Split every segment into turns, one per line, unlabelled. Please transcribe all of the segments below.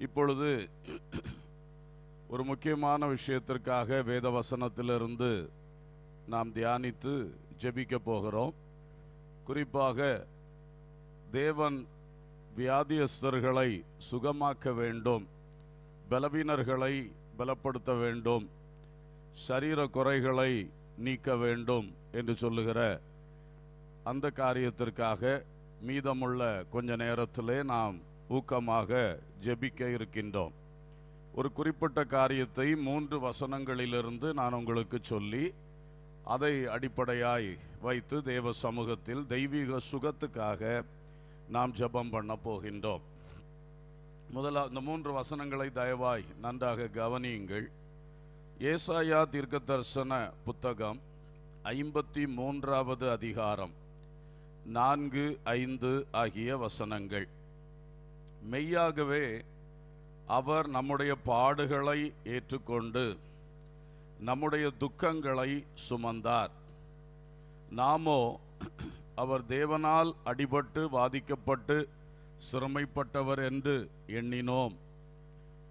இப்பொழுது ஒரு முக்கியமான விஷயத்திற்காக வேத வசனத்திலிருந்து நாம் தியானித்து ஜெபிக்க போகிறோம். குறிப்பாக தேவன் வியாதியஸ்தர்களை சுகமாக்க வேண்டும் பலவீனர்களை பலப்படுத்த வேண்டும் சரீர குறைகளை நீக்க வேண்டும் என்று சொல்லுகிற அந்த காரியத்திற்காக மீதமுள்ள கொஞ்ச நேரத்திலே நாம் ஊக்கமாக ஜெபிக்க இருக்கின்றோம். ஒரு குறிப்பிட்ட காரியத்தை மூன்று வசனங்களிலிருந்து நான் உங்களுக்கு சொல்லி அதை அடிப்படையாய் வைத்து தேவ சமூகத்தில் தெய்வீக சுகத்துக்காக நாம் ஜெபம் பண்ண போகின்றோம். முதலா இந்த மூன்று வசனங்களை தயவாய் நன்றாக கவனியுங்கள். ஏசாயா தீர்க்க தரிசன புத்தகம் ஐம்பத்தி மூன்றாவது அதிகாரம் நான்கு ஐந்து ஆகிய வசனங்கள். மெய்யாகவே அவர் நம்முடைய பாடுகளை ஏற்றுக்கொண்டு நம்முடைய துக்கங்களை சுமந்தார். நாமோ அவர் தேவனால் அடிபட்டு பாதிக்கப்பட்டு சிரமைப்பட்டவர் என்று எண்ணினோம்.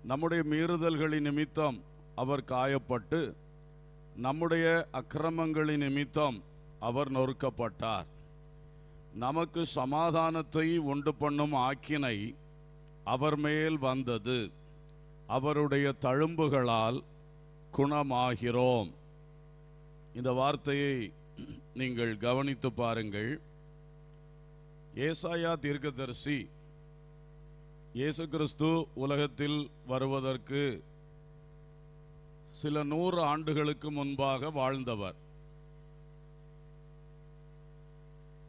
நம்முடைய மீறுதல்களின் நிமித்தம் அவர் காயப்பட்டு நம்முடைய அக்கிரமங்களின் நிமித்தம் அவர் நொறுக்கப்பட்டார். நமக்கு சமாதானத்தை உண்டு பண்ணும் ஆக்கினை அவர் மேல் வந்தது. அவருடைய தழும்புகளால் குணமாகிறோம். இந்த வார்த்தையை நீங்கள் கவனித்து பாருங்கள். ஏசாயா தீர்க்கதரிசி இயேசு கிறிஸ்து உலகத்தில் வருவதற்கு சில நூறு ஆண்டுகளுக்கு முன்பாக வாழ்ந்தவர்.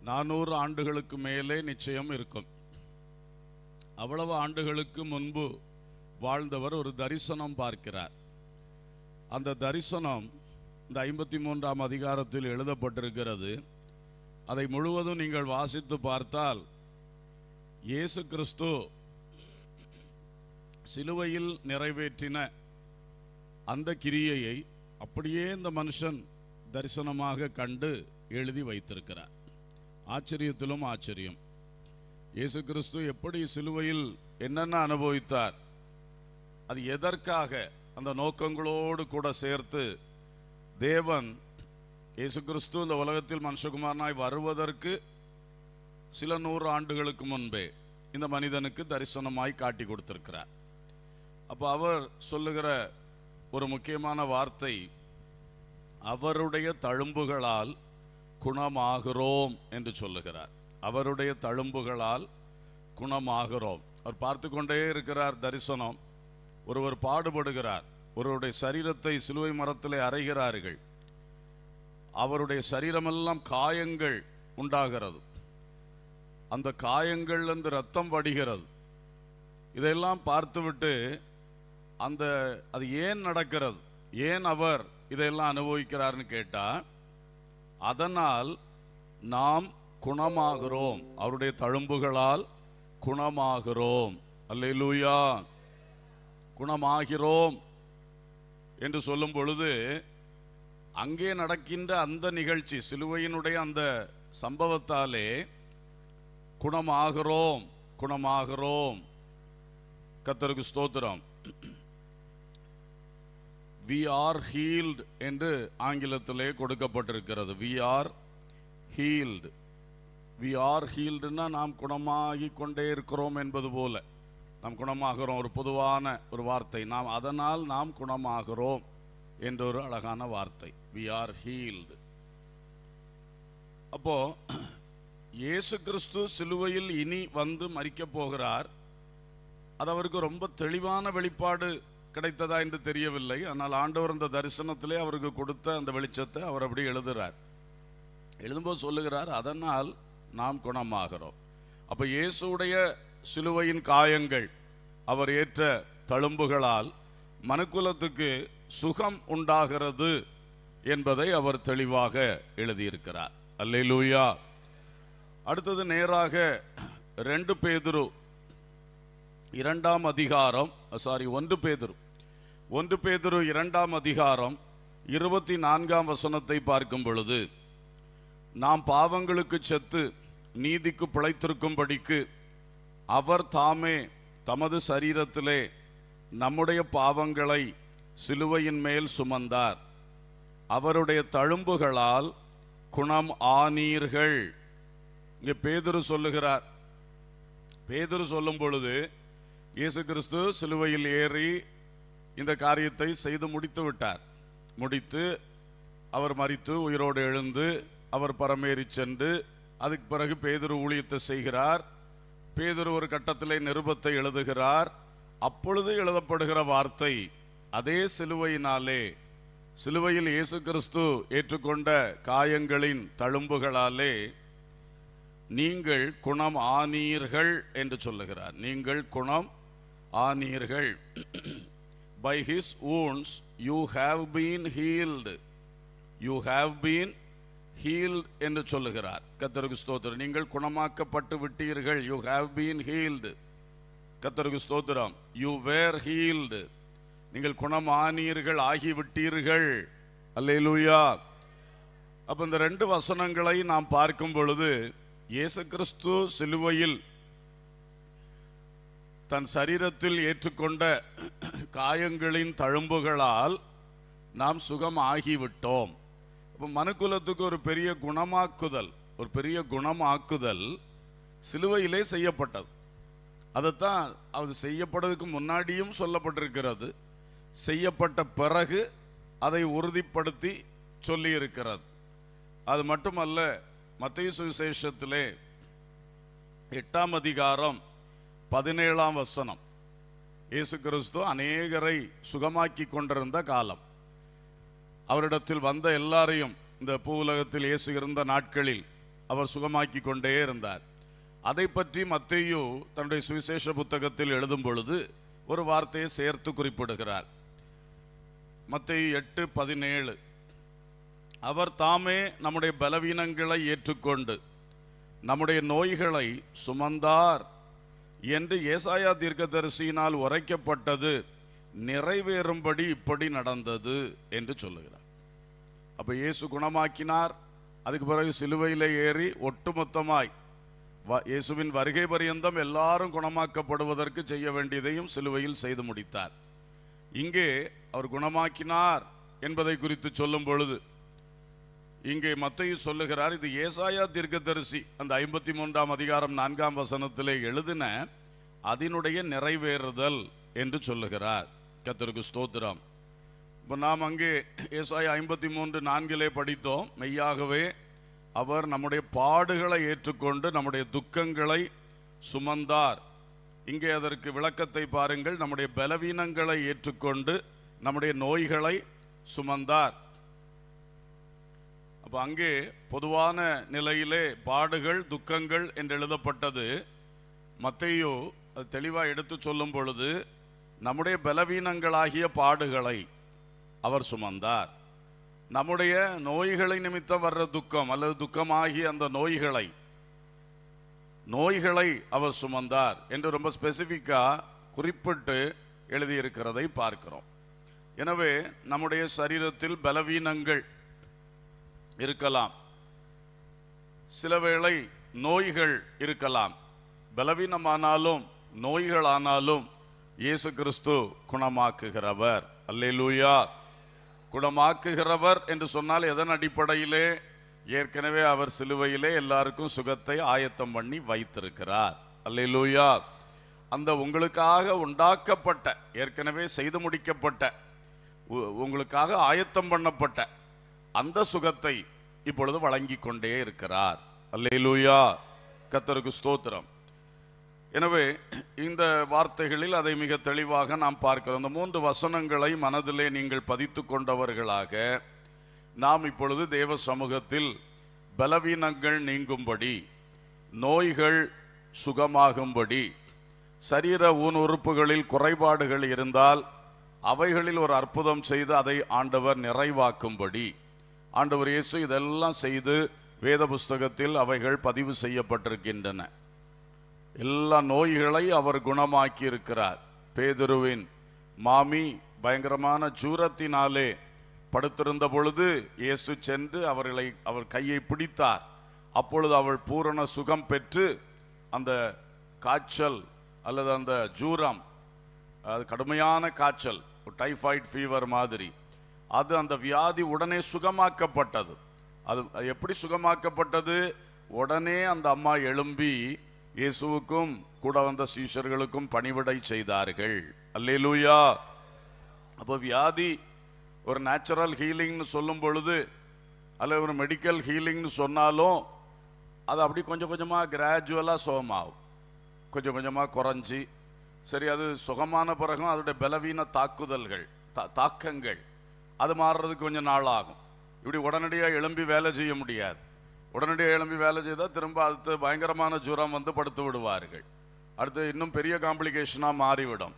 நானூறு ஆண்டுகளுக்கு மேலே நிச்சயம் இருக்கும். அவ்வளவு ஆண்டுகளுக்கு முன்பு வாழ்ந்தவர் ஒரு தரிசனம் பார்க்கிறார். அந்த தரிசனம் இந்த ஐம்பத்தி மூன்றாம் அதிகாரத்தில் எழுதப்பட்டிருக்கிறது. அதை முழுவதும் நீங்கள் வாசித்து பார்த்தால் இயேசு கிறிஸ்து சிலுவையில் நிறைவேற்றின அந்த கிரியையை அப்படியே இந்த மனுஷன் தரிசனமாக கண்டு எழுதி வைத்திருக்கிறார். ஆச்சரியத்திலும் ஆச்சரியம். இயேசு கிறிஸ்து எப்படி சிலுவையில் என்னென்ன அனுபவித்தார் அது எதற்காக அந்த நோக்கங்களோடு கூட சேர்த்து தேவன் இயேசு கிறிஸ்து இந்த உலகத்தில் மனுஷகுமாரனாய் வருவதற்கு சில நூறு ஆண்டுகளுக்கு முன்பே இந்த மனிதனுக்கு தரிசனமாய் காட்டி கொடுத்திருக்கிறார். அப்போ அவர் சொல்லுகிற ஒரு முக்கியமான வார்த்தை அவருடைய தழும்புகளால் குணமாகிறோம் என்று சொல்லுகிறார். அவருடைய தழும்புகளால் குணமாகிறோம். அவர் பார்த்து கொண்டே இருக்கிறார் தரிசனம். ஒருவர் பாடுபடுகிறார். ஒருவருடைய சரீரத்தை சிலுவை மரத்திலே அறைகிறார்கள். அவருடைய சரீரமெல்லாம் காயங்கள் உண்டாகிறது. அந்த காயங்கள்லேருந்து ரத்தம் வடிகிறது. இதையெல்லாம் பார்த்துவிட்டு அந்த அது ஏன் நடக்கிறது? ஏன் அவர் இதையெல்லாம் அனுபவிக்கிறார்னு கேட்டால் அதனால் நாம் குணமாகிறோம். அவருடைய தழும்புகளால் குணமாகிறோம். அல்லேலூயா. குணமாகிறோம் என்று சொல்லும் பொழுது அங்கே நடக்கின்ற அந்த நிகழ்ச்சி சிலுவையினுடைய அந்த சம்பவத்தாலே குணமாகிறோம் குணமாகிறோம். கத்தருக்கு ஸ்தோத்திரம். வி ஆர் ஹீல்டு என்று ஆங்கிலத்திலே கொடுக்கப்பட்டிருக்கிறது. We are healed we are ஹீல்டுன்னா நாம் குணமாகி கொண்டே இருக்கிறோம் என்பது போல. நாம் குணமாகிறோம் ஒரு பொதுவான ஒரு வார்த்தை. நாம் அதனால் நாம் குணமாகிறோம் என்ற ஒரு அழகான வார்த்தை. வி ஆர் ஹீல்டு அப்போ இயேசு கிறிஸ்து சிலுவையில் இனி வந்து மறிக்க போகிறார். அது அவருக்கு ரொம்ப தெளிவான வெளிப்பாடு கிடைத்ததா என்று தெரியவில்லை. ஆனால் ஆண்டவர் அந்த தரிசனத்திலே அவருக்கு கொடுத்த அந்த வெளிச்சத்தை அவர் அப்படி எழுதுறார். எழுதும்போது சொல்லுகிறார் அதனால் நாம் குணமாகிறோம். அப்ப இயேசுடைய சிலுவையின் காயங்கள் அவர் ஏற்ற தழும்புகளால் மனுக்குலத்துக்கு சுகம் உண்டாகிறது என்பதை அவர் தெளிவாக எழுதியிருக்கிறார். அல்லேலூயா. அடுத்தது நேராக ரெண்டு பேதுரு இரண்டாம் அதிகாரம் சாரி ஒன்று பேதுரு. ஒன்று பேதுரு இரண்டாம் அதிகாரம் இருபத்தி நான்காம் வசனத்தை பார்க்கும் பொழுது நாம் பாவங்களுக்கு செத்து நீதிக்கு பிழைத்திருக்கும்படிக்கு அவர் தாமே தமது சரீரத்திலே நம்முடைய பாவங்களை சிலுவையின் மேல் சுமந்தார். அவருடைய தழும்புகளால் குணம் ஆனீர்கள். இங்கே பேதுரு சொல்லுகிறார். பேதுரு சொல்லும் பொழுது இயேசு கிறிஸ்து சிலுவையில் ஏறி இந்த காரியத்தை செய்து முடித்து விட்டார். முடித்து அவர் மறித்து உயிரோடு எழுந்து அவர் பரமேறி சென்று அதுக்கு பிறகு பேதுரு ஊழியத்தை செய்கிறார். பேதுரு ஒரு கட்டத்திலே நிருபத்தை எழுதுகிறார். அப்பொழுது எழுதப்படுகிற வார்த்தை அதே சிலுவையினாலே சிலுவையில் இயேசு கிறிஸ்து ஏற்றுக்கொண்ட காயங்களின் தழும்புகளாலே நீங்கள் குணம் ஆனீர்கள் என்று சொல்லுகிறார். நீங்கள் குணம் ஆனீர்கள். By his wounds you have been healed you have been healed என்று சொல்லுகிறார். கத்தருக்கு ஸ்தோத்திரம். நீங்கள் குணமாக்கப்பட்டு விட்டீர்கள். யூ ஹாவ் பீன் ஹீல்டு கத்தருக்கு ஸ்தோத்திரம். யூ வேர் ஹீல்டு நீங்கள் குணமானீர்கள் ஆகிவிட்டீர்கள். அல்லேலூயா. அப்போ இந்த ரெண்டு வசனங்களை நாம் பார்க்கும் பொழுது இயேசு கிறிஸ்து சிலுவையில் தன் சரீரத்தில் ஏற்றுக்கொண்ட காயங்களின் தழும்புகளால் நாம் சுகம் ஆகிவிட்டோம் மனுக்குலத்துக்கு ஒரு பெரிய குணமாக்குதல் ஒரு பெரிய குணமாக்குதல் சிலுவையிலே செய்யப்பட்டது. அதைத்தான் அது செய்யப்பட்டதுக்கு முன்னாடியும் சொல்லப்பட்டிருக்கிறது. செய்யப்பட்ட பிறகு அதை உறுதிப்படுத்தி சொல்லியிருக்கிறது. அது மட்டுமல்ல மத்திய சுவிசேஷத்திலே எட்டாம் அதிகாரம் பதினேழாம் வசனம். இயேசு கிறிஸ்து அநேகரை சுகமாக்கி கொண்டிருந்த காலம். அவரிடத்தில் வந்த எல்லாரையும் இந்த பூவுலகத்தில் இயேசு இருந்த நாட்களில் அவர் சுகமாக்கி கொண்டே இருந்தார். அதை பற்றி மத்தையு தன்னுடைய சுவிசேஷ புத்தகத்தில் எழுதும் பொழுது ஒரு வார்த்தையை சேர்த்து குறிப்பிடுகிறார். மத்தையு எட்டு பதினேழு. அவர் தாமே நம்முடைய பலவீனங்களை ஏற்றுக்கொண்டு நம்முடைய நோய்களை சுமந்தார் என்று ஏசாயா தீர்க்கதரிசியினால் உரைக்கப்பட்டது நிறைவேறும்படி இப்படி நடந்தது என்று சொல்லுகிறார். அப்போ இயேசு குணமாக்கினார். அதுக்கு பிறகு சிலுவையிலே ஏறி ஒட்டுமொத்தமாய் வ- இயேசுவின் வருகை பரியந்தம் எல்லாரும் குணமாக்கப்படுவதற்கு செய்ய வேண்டியதையும் சிலுவையில் செய்து முடித்தார். இங்கே அவர் குணமாக்கினார் என்பதை குறித்து சொல்லும் பொழுது இங்கே மத்தையும் சொல்லுகிறார் இது ஏசாயா தீர்க்கதரிசி அந்த ஐம்பத்தி மூன்றாம் அதிகாரம் நான்காம் வசனத்திலே எழுதின அதனுடைய நிறைவேறுதல் என்று சொல்லுகிறார். கர்த்தருக்கு ஸ்தோத்திரம். இப்போ நாம் அங்கே ஏசாய ஐம்பத்தி மூன்று நான்கிலே படித்தோம். மெய்யாகவே அவர் நம்முடைய பாடுகளை ஏற்றுக்கொண்டு நம்முடைய துக்கங்களை சுமந்தார். இங்கே அதற்கு விளக்கத்தை பாருங்கள். நம்முடைய பலவீனங்களை ஏற்றுக்கொண்டு நம்முடைய நோய்களை சுமந்தார். அப்போ அங்கே பொதுவான நிலையிலே பாடுகள் துக்கங்கள் என்று எழுதப்பட்டது. மத்தையோ அது தெளிவாக எடுத்து சொல்லும் பொழுது நம்முடைய பலவீனங்களாகிய பாடுகளை அவர் சுமந்தார். நம்முடைய நோய்களை நிமித்தம் வர்ற துக்கம் அல்லது துக்கமாகி அந்த நோய்களை நோய்களை அவர் சுமந்தார் என்று ரொம்ப ஸ்பெசிஃபிக்கா குறிப்பிட்டு எழுதியிருக்கிறதை பார்க்கிறோம். எனவே நம்முடைய சரீரத்தில் பலவீனங்கள் இருக்கலாம். சில வேளை நோய்கள் இருக்கலாம். பலவீனமானாலும் நோய்களானாலும் இயேசு கிறிஸ்து குணமாக்குகிறவர். அல்லேலூயா. குணமாக்குகிறவர் என்று சொன்னால் எதன் அடிப்படையிலே? ஏற்கனவே அவர் சிலுவையிலே எல்லாருக்கும் சுகத்தை ஆயத்தம் பண்ணி வைத்திருக்கிறார். அல்லேலூயா. அந்த உங்களுக்காக உண்டாக்கப்பட்ட ஏற்கனவே செய்து முடிக்கப்பட்ட உ- உங்களுக்காக ஆயத்தம் பண்ணப்பட்ட அந்த சுகத்தை இப்பொழுது வழங்கி கொண்டே இருக்கிறார். அல்லேலூயா. கத்தருக்கு ஸ்தோத்திரம். எனவே இந்த வார்த்தைகளில் அதை மிக தெளிவாக நாம் பார்க்கிறோம். இந்த மூன்று வசனங்களை மனதிலே நீங்கள் பதித்து கொண்டவர்களாக நாம் இப்பொழுது தேவ சமூகத்தில் பலவீனங்கள் நீங்கும்படி நோய்கள் சுகமாகும்படி சரீர ஊன் உறுப்புகளில் குறைபாடுகள் இருந்தால் அவைகளில் ஒரு அற்புதம் செய்து அதை ஆண்டவர் நிறைவாக்கும்படி ஆண்டவர் இயேசு இதெல்லாம் செய்து வேத புஸ்தகத்தில் அவைகள் பதிவு செய்யப்பட்டிருக்கின்றன. எல்லா நோய்களை அவர் குணமாக்கி இருக்கிறார் பேதுருவின் மாமி பயங்கரமான ஜூரத்தினாலே படுத்திருந்த பொழுது இயேசு சென்று அவர்களை அவர் கையை பிடித்தார். அப்பொழுது அவள் பூரண சுகம் பெற்று அந்த காய்ச்சல் அல்லது அந்த ஜூரம் அது கடுமையான காய்ச்சல் டைஃபாய்ட் ஃபீவர் மாதிரி அது அந்த வியாதி உடனே சுகமாக்கப்பட்டது. அது அது எப்படி சுகமாக்கப்பட்டது? உடனே அந்த அம்மா எழும்பி இயேசுவுக்கும் கூட வந்த சீஷர்களுக்கும் பணிவிடை செய்தார்கள். அல்லேலூயா. அப்போ வியாதி ஒரு நேச்சுரல் ஹீலிங்னு சொல்லும் பொழுது அல்ல ஒரு மெடிக்கல் ஹீலிங்னு சொன்னாலும் அது அப்படி கொஞ்சம் கொஞ்சமாக கிராஜுவலாக சுகமாகும் கொஞ்சம் கொஞ்சமாக குறைஞ்சி சரி அது சுகமான பிறகும் அதோடைய பலவீன தாக்குதல்கள் தா- தாக்கங்கள் அது மாறுறதுக்கு கொஞ்சம் நாள் ஆகும் இப்படி உடனடியாக எழும்பி வேலை செய்ய முடியாது. உடனடியாக எழும்பி வேலை செய்தால் திரும்ப அடுத்து பயங்கரமான ஜுரம் வந்து படுத்து விடுவார்கள். அடுத்து இன்னும் பெரிய காம்ப்ளிகேஷனாக மாறிவிடும்.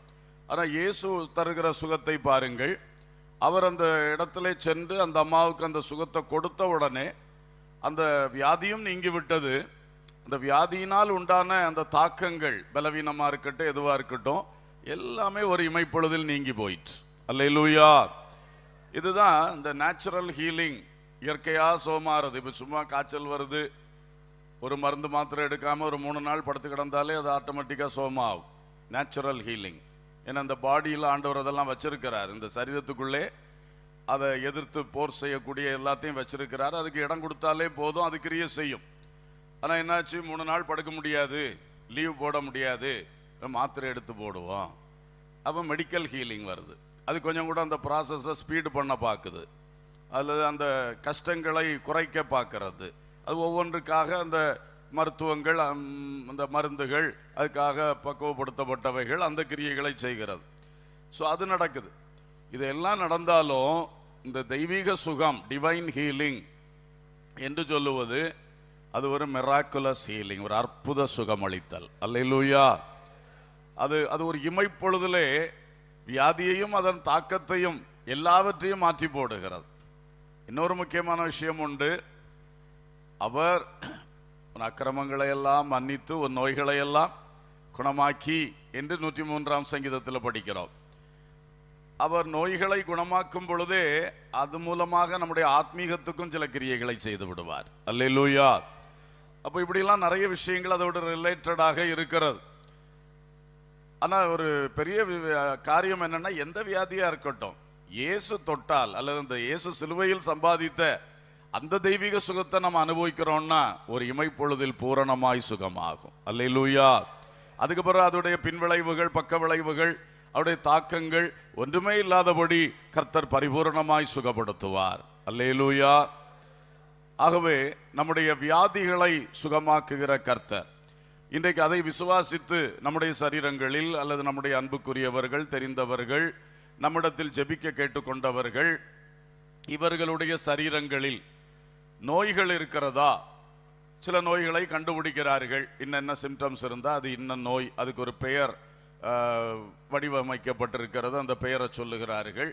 ஆனால் இயேசு தருகிற சுகத்தை பாருங்கள். அவர் அந்த இடத்துல சென்று அந்த அம்மாவுக்கு அந்த சுகத்தை கொடுத்த உடனே அந்த வியாதியும் நீங்கி விட்டது. அந்த வியாதியினால் உண்டான அந்த தாக்கங்கள் பலவீனமாக இருக்கட்டும் எதுவாக இருக்கட்டும் எல்லாமே ஒரு இமைப்பொழுதில் நீங்கி போயிற்று. அல்லேலூயா! இதுதான் இந்த நேச்சுரல் ஹீலிங் இயற்கையாக சோமாறுது. இப்போ சும்மா காய்ச்சல் வருது. ஒரு மருந்து மாத்திரை எடுக்காமல் ஒரு மூணு நாள் படுத்து கிடந்தாலே அது ஆட்டோமேட்டிக்காக சோமாகும். நேச்சுரல் ஹீலிங் ஏன்னா அந்த பாடியில் ஆண்டவர் அதெல்லாம் வச்சிருக்கிறார். இந்த சரீரத்துக்குள்ளே அதை எதிர்த்து போர் செய்யக்கூடிய எல்லாத்தையும் வச்சிருக்கிறார். அதுக்கு இடம் கொடுத்தாலே போதும் அது கிரிய செய்யும். ஆனால் என்னாச்சு? மூணு நாள் படுக்க முடியாது. லீவ் போட முடியாது. மாத்திரை எடுத்து போடுவோம். அப்போ மெடிக்கல் ஹீலிங் வருது. அது கொஞ்சம் கூட அந்த ப்ராசஸை ஸ்பீடு பண்ண பார்க்குது. அல்லது அந்த கஷ்டங்களை குறைக்க பார்க்கறது. அது ஒவ்வொன்றுக்காக அந்த மருத்துவங்கள் அந்த மருந்துகள் அதுக்காக பக்குவப்படுத்தப்பட்டவைகள் அந்த கிரியைகளை செய்கிறது. ஸோ அது நடக்குது. இதெல்லாம் நடந்தாலும் இந்த தெய்வீக சுகம் டிவைன் ஹீலிங் என்று சொல்லுவது அது ஒரு மெராக்குலஸ் ஹீலிங் ஒரு அற்புத சுகம் அளித்தல் அல்லையிலூயா அது அது ஒரு இமைப்பொழுதிலே வியாதியையும் அதன் தாக்கத்தையும் எல்லாவற்றையும் மாற்றி போடுகிறது. இன்னொரு முக்கியமான விஷயம் உண்டு. அவர் உன் அக்கிரமங்களை எல்லாம் மன்னித்து உன் நோய்களை எல்லாம் குணமாக்கி என்று நூற்றி மூன்றாம் சங்கீதத்தில் படிக்கிறோம். அவர் நோய்களை குணமாக்கும் பொழுதே அது மூலமாக நம்முடைய ஆத்மீகத்துக்கும் சில கிரியைகளை செய்து விடுவார். அல்லேலூயா. அப்போ இப்படிலாம் நிறைய விஷயங்கள் அதோட ரிலேட்டடாக இருக்கிறது. ஆனால் ஒரு பெரிய காரியம் என்னன்னா எந்த வியாதியா இருக்கட்டும் இயேசு தொட்டால் அல்லது இந்த இயேசு சிலுவையில் சம்பாதித்த அந்த தெய்வீக சுகத்தை நம்ம அனுபவிக்கிறோம்னா ஒரு இமைப்பொழுதில் பூரணமாய் சுகமாகும். அல்லேலூயா. அதுக்கு பிறகு அதோடைய பின்விளைவுகள் பக்க விளைவுகள் அவருடைய தாக்கங்கள் ஒன்றுமே இல்லாதபடி கர்த்தர் பரிபூரணமாய் சுகப்படுத்துவார். அல்லேலூயா. ஆகவே நம்முடைய வியாதிகளை சுகமாக்குகிற கர்த்தர். இன்றைக்கு அதை விசுவாசித்து நம்முடைய சரீரங்களில் அல்லது நம்முடைய அன்புக்குரியவர்கள் தெரிந்தவர்கள் நம்மிடத்தில் ஜெபிக்க கேட்டுக்கொண்டவர்கள் இவர்களுடைய சரீரங்களில் நோய்கள் இருக்கிறதா? சில நோய்களை கண்டுபிடிக்கிறார்கள். இன்னென்ன சிம்டம்ஸ் இருந்தால் அது இன்ன நோய் அதுக்கு ஒரு பெயர் வடிவமைக்கப்பட்டிருக்கிறது. அந்த பெயரை சொல்லுகிறார்கள்.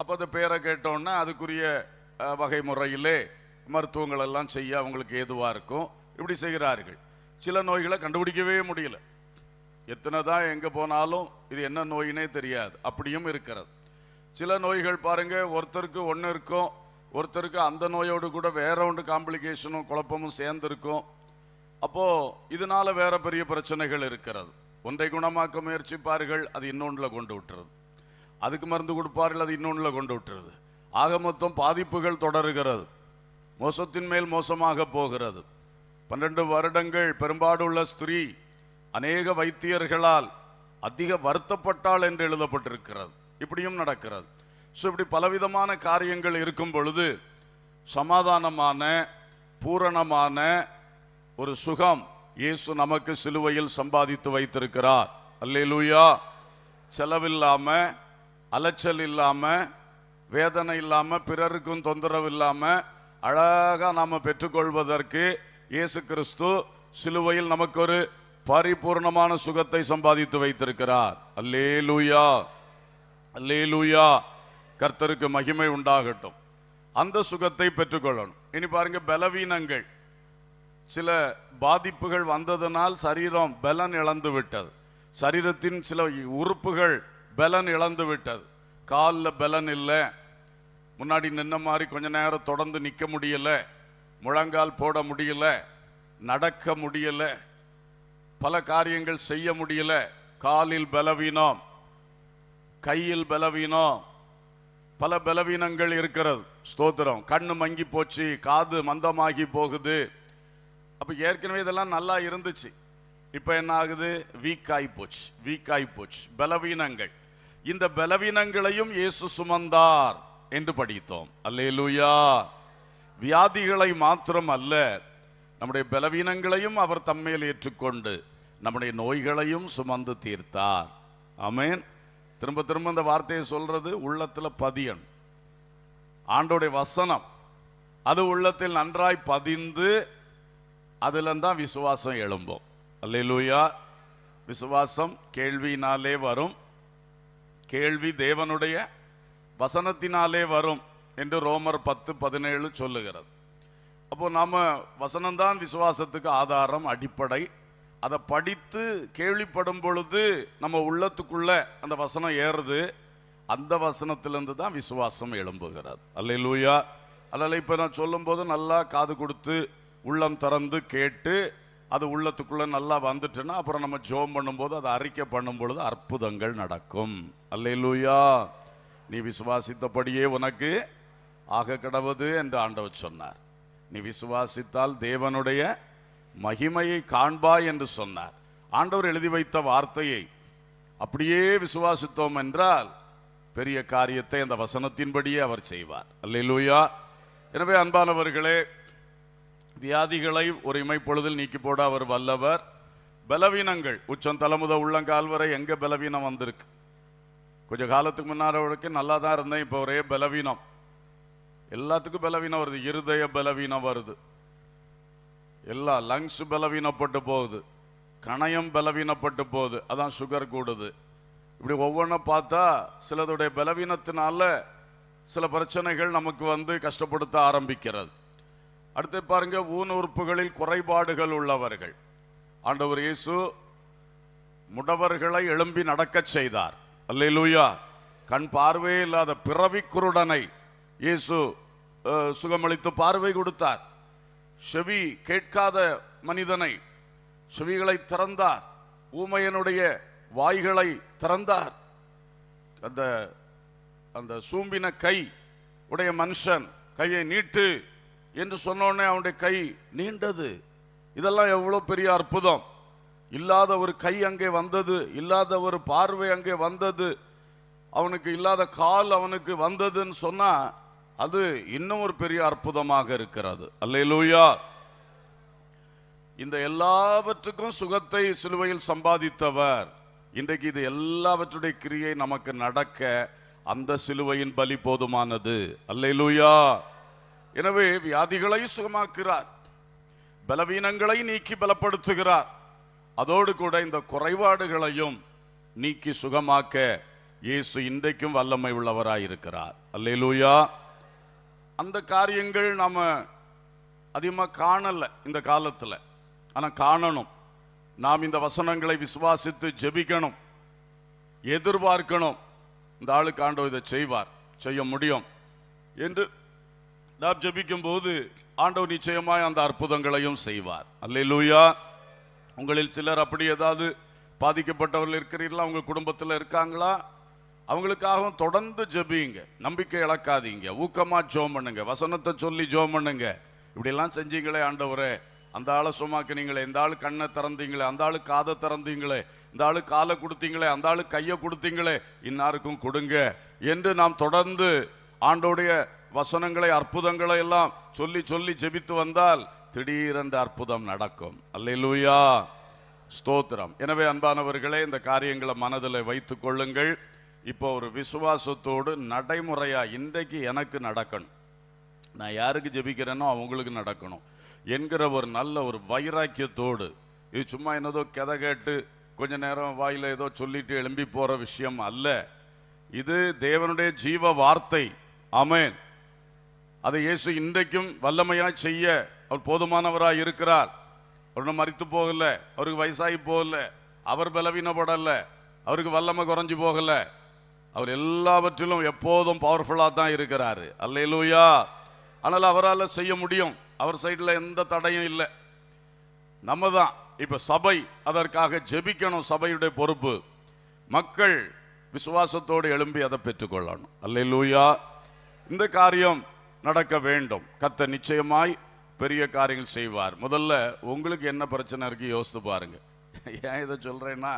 அப்போ அந்த பெயரை கேட்டோன்னா அதுக்குரிய வகை முறையிலே மருத்துவங்கள் எல்லாம் செய்ய அவங்களுக்கு ஏதுவாக இருக்கும். இப்படி செய்கிறார்கள். சில நோய்களை கண்டுபிடிக்கவே முடியல. எத்தனை தான் எங்கே போனாலும் இது என்ன நோயினே தெரியாது. அப்படியும் இருக்கிறது. சில நோய்கள் பாருங்கள் ஒருத்தருக்கு ஒன்று இருக்கும் ஒருத்தருக்கு அந்த நோயோடு கூட வேற ஒன்று காம்ப்ளிகேஷனும் குழப்பமும் சேர்ந்துருக்கும். அப்போது இதனால் வேறு வேற பெரிய பிரச்சனைகள் இருக்கிறது. ஒன்றை குணமாக்க முயற்சிப்பார்கள் அது இன்னொன்றில் கொண்டு விட்டுறது அதுக்கு மருந்து கொடுப்பார்கள் அது இன்னொன்றில் கொண்டு விட்டுறது ஆக மொத்தம் பாதிப்புகள் தொடருகிறது. மோசத்தின் மேல் மோசமாக போகிறது. பன்னெண்டு வருடங்கள் பெரும்பாடுள்ள ஸ்திரீ அநேக வைத்தியர்களால் அதிக வருத்தப்பட்டாள் என்று எழுதப்பட்டிருக்கிறது. இப்படியும் நடக்கிறது. ஸோ இப்படி பலவிதமான காரியங்கள் இருக்கும் பொழுது சமாதானமான பூரணமான ஒரு சுகம் இயேசு நமக்கு சிலுவையில் சம்பாதித்து வைத்திருக்கிறார். அல்லேலூயா. செலவில்லாமல் அலைச்சல் இல்லாமல் வேதனை இல்லாமல் பிறருக்கும் தொந்தரவு இல்லாமல் அழகாக நாம் பெற்றுக்கொள்வதற்கு இயேசு கிறிஸ்து சிலுவையில் நமக்கு ஒரு பரிபூர்ணமான சுகத்தை சம்பாதித்து வைத்திருக்கிறார். அல்லேலூயா. அல்லேலூயா. கர்த்தருக்கு மகிமை உண்டாகட்டும். அந்த சுகத்தை பெற்றுக்கொள்ளணும். இனி பாருங்க பலவீனங்கள். சில பாதிப்புகள் வந்ததனால் சரீரம் பலன் இழந்து விட்டது. சரீரத்தின் சில உறுப்புகள் பலன் இழந்து விட்டது. காலில் பலன் இல்லை. முன்னாடி நின்ன மாதிரி கொஞ்ச நேரம் தொடர்ந்து நிற்க முடியல. முழங்கால் போட முடியல. நடக்க முடியல. பல காரியங்கள் செய்ய முடியல. காலில் பலவீனம் கையில் பலவீனம் பல பலவீனங்கள் இருக்கிறது. ஸ்தோத்திரம். கண்ணு மங்கி போச்சு காது மந்தமாகி போகுது. அப்போ ஏற்கனவே இதெல்லாம் நல்லா இருந்துச்சு. இப்போ என்ன ஆகுது? வீக் ஆகி போச்சு. வீக் ஆகி போச்சு. பலவீனங்கள். இந்த பலவீனங்களையும் இயேசு சுமந்தார் என்று படித்தோம். அல்லேலூயா. வியாதிகளை மாத்திரம் அல்ல நம்முடைய பலவீனங்களையும் அவர் தம்மேல் ஏற்றுக்கொண்டு நம்முடைய நோய்களையும் சுமந்து தீர்த்தார். ஆமென். திரும்ப திரும்ப இந்த வார்த்தையை சொல்றது உள்ளத்தில் பதியன் ஆண்டோடைய வசனம் அது உள்ளத்தில் நன்றாய் பதிந்து அதுல தான் விசுவாசம் எழும்பும். அல்லூயா விசுவாசம் கேள்வியினாலே வரும். கேள்வி தேவனுடைய வசனத்தினாலே வரும் என்று ரோமர் பத்து பதினேழு சொல்லுகிறது. அப்போ நாம் வசனம்தான் விசுவாசத்துக்கு ஆதாரம் அடிப்படை. அதை படித்து கேள்விப்படும் பொழுது நம்ம உள்ளத்துக்குள்ள அந்த வசனம் ஏறுது. அந்த வசனத்திலிருந்து தான் விசுவாசம் எழும்புகிறது. அல்லேலூயா. அல்ல இப்போ நான் சொல்லும்போது நல்லா காது கொடுத்து உள்ளம் திறந்து கேட்டு அது உள்ளத்துக்குள்ள நல்லா வந்துட்டுன்னா அப்புறம் நம்ம ஜோம் பண்ணும்போது அதை அறிக்கை பண்ணும் பொழுது அற்புதங்கள் நடக்கும். அல்லேலூயா. நீ விசுவாசித்தபடியே உனக்கு ஆக கிடவது என்று ஆண்டவர் சொன்னார். நீ விசுவாசித்தால் தேவனுடைய மகிமையை காண்பாய் என்று சொன்னார். ஆண்டவர் எழுதி வைத்த வார்த்தையை அப்படியே விசுவாசித்தோம் என்றால் பெரிய காரியத்தை அந்த வசனத்தின்படியே அவர் செய்வார். அல்லேலூயா. எனவே அன்பானவர்களே வியாதிகளை ஒரு இமைப்பொழுதில் நீக்கி போட அவர் வல்லவர். பலவீனங்கள் உச்சம் தலைமுத உள்ளங்கால் வரை எங்க பலவீனம் வந்திருக்கு? கொஞ்ச காலத்துக்கு முன்னாடி நல்லா தான் இருந்தேன் இப்போ ஒரே பலவீனம். எல்லாத்துக்கும் பலவீனம் வருது இருதய பலவீனம் வருது. எல்லாம் லங்ஸ் பலவீனப்பட்டு போகுது. கணையம் பலவீனப்பட்டு போகுது. அதான் சுகர் கூடுது. இப்படி ஒவ்வொன்றும் பார்த்தா சிலதுடைய பலவீனத்தினால சில பிரச்சனைகள் நமக்கு வந்து கஷ்டப்படுத்த ஆரம்பிக்கிறது. அடுத்து பாருங்க ஊன் உறுப்புகளில் குறைபாடுகள் உள்ளவர்கள். ஆண்டவர் இயேசு முடவர்களை எழும்பி நடக்கச் செய்தார். அல்லேலூயா. கண் பார்வையே இல்லாத பிறவி குருடனை இயேசு சுகமளித்து பார்வை கொடுத்தார். செவி கேட்காத மனிதனை செவிகளை திறந்தார். ஊமையனுடைய வாய்களை திறந்தார். அந்த அந்த சூம்பின கை உடைய மனுஷன் கையை நீட்டு என்று சொன்னோடனே அவனுடைய கை நீண்டது. இதெல்லாம் எவ்வளோ பெரிய அற்புதம். இல்லாத ஒரு கை அங்கே வந்தது இல்லாத ஒரு பார்வை அங்கே வந்தது. அவனுக்கு இல்லாத கால் அவனுக்கு வந்ததுன்னு சொன்னால் அது இன்னும் ஒரு பெரிய அற்புதமாக இருக்கிறது. அல்லையிலூயா இந்த எல்லாவற்றுக்கும் சுகத்தை சிலுவையில் சம்பாதித்தவர். இன்றைக்கு இது எல்லாவற்றுடைய கிரியை நமக்கு நடக்க அந்த சிலுவையின் பலி போதுமானது. அல்லையிலூயா எனவே வியாதிகளை சுகமாக்குறார் பலவீனங்களை நீக்கி பலப்படுத்துகிறார். அதோடு கூட இந்த குறைபாடுகளையும் நீக்கி சுகமாக்க இயேசு இன்றைக்கும் வல்லமை உள்ளவராயிருக்கிறார். அல்லையிலூயா அந்த காரியங்கள் நாம் அதிகமாக காணலை இந்த காலத்தில். ஆனால் காணணும். நாம் இந்த வசனங்களை விசுவாசித்து ஜெபிக்கணும். எதிர்பார்க்கணும். இந்த ஆளுக்கு ஆண்டவர் இதை செய்வார். செய்ய முடியும். என்று நாம் ஜெபிக்கும் போது ஆண்டவர் நிச்சயமாய் அந்த அற்புதங்களையும் செய்வார். அல்லேலூயா. உங்களில் சிலர் அப்படி ஏதாவது பாதிக்கப்பட்டவர்கள் இருக்கிறீர்களா? உங்கள் குடும்பத்தில் இருக்காங்களா? அவங்களுக்காகவும் தொடர்ந்து ஜெபிங்க நம்பிக்கை இழக்காதீங்க. ஊக்கமா ஜோம் பண்ணுங்க. வசனத்தை சொல்லி ஜோம் பண்ணுங்க. இப்படிலாம் செஞ்சீங்களே ஆண்டவரே. அந்த ஆளை சும்மாக்குனீங்களே. இந்த ஆள் கண்ணை திறந்தீங்களே. அந்த ஆள் காதை திறந்தீங்களே. இந்த ஆள் காலை கொடுத்தீங்களே. அந்த ஆளு கையை கொடுத்தீங்களே. இன்னாருக்கும் கொடுங்க. என்று நாம் தொடர்ந்து ஆண்டோடைய வசனங்களை அற்புதங்களை எல்லாம் சொல்லி சொல்லி ஜெபித்து வந்தால் திடீரென்று அற்புதம் நடக்கும். அல்லேலூயா. ஸ்தோத்திரம். எனவே அன்பானவர்களே இந்த காரியங்களை மனதில் வைத்துக் கொள்ளுங்கள். இப்போ ஒரு விசுவாசத்தோடு நடைமுறையா இன்றைக்கு எனக்கு நடக்கணும். நான் யாருக்கு ஜெபிக்கிறேனோ அவங்களுக்கு நடக்கணும். என்கிற ஒரு நல்ல ஒரு வைராக்கியத்தோடு இது சும்மா என்னதோ கதை கேட்டு கொஞ்ச நேரம் வாயில ஏதோ சொல்லிட்டு எழும்பி போற விஷயம் அல்ல. இது தேவனுடைய ஜீவ வார்த்தை. அமேன் அதை இயேசு இன்றைக்கும் வல்லமையாக செய்ய அவர் போதுமானவராக இருக்கிறார். அவர் இன்னும் போகல அவருக்கு வயசாகி போகல அவர் பலவீனப்படல அவருக்கு வல்லமை குறைஞ்சு போகலை. அவர் எல்லாவற்றிலும் எப்போதும் பவர்ஃபுல்லாக தான் இருக்கிறாரு. அல்லையிலூயா ஆனால் அவரால் செய்ய முடியும். அவர் சைடில் எந்த தடையும் இல்லை. நம்ம தான் இப்போ சபை அதற்காக ஜெபிக்கணும் சபையுடைய பொறுப்பு. மக்கள் விசுவாசத்தோடு எழும்பி அதை பெற்றுக்கொள்ளணும். அல்லையிலூயா இந்த காரியம் நடக்க வேண்டும். கத்த நிச்சயமாய் பெரிய காரியங்கள் செய்வார். முதல்ல உங்களுக்கு என்ன பிரச்சனை இருக்கு யோசித்து பாருங்க. ஏன் இதை சொல்றேன்னா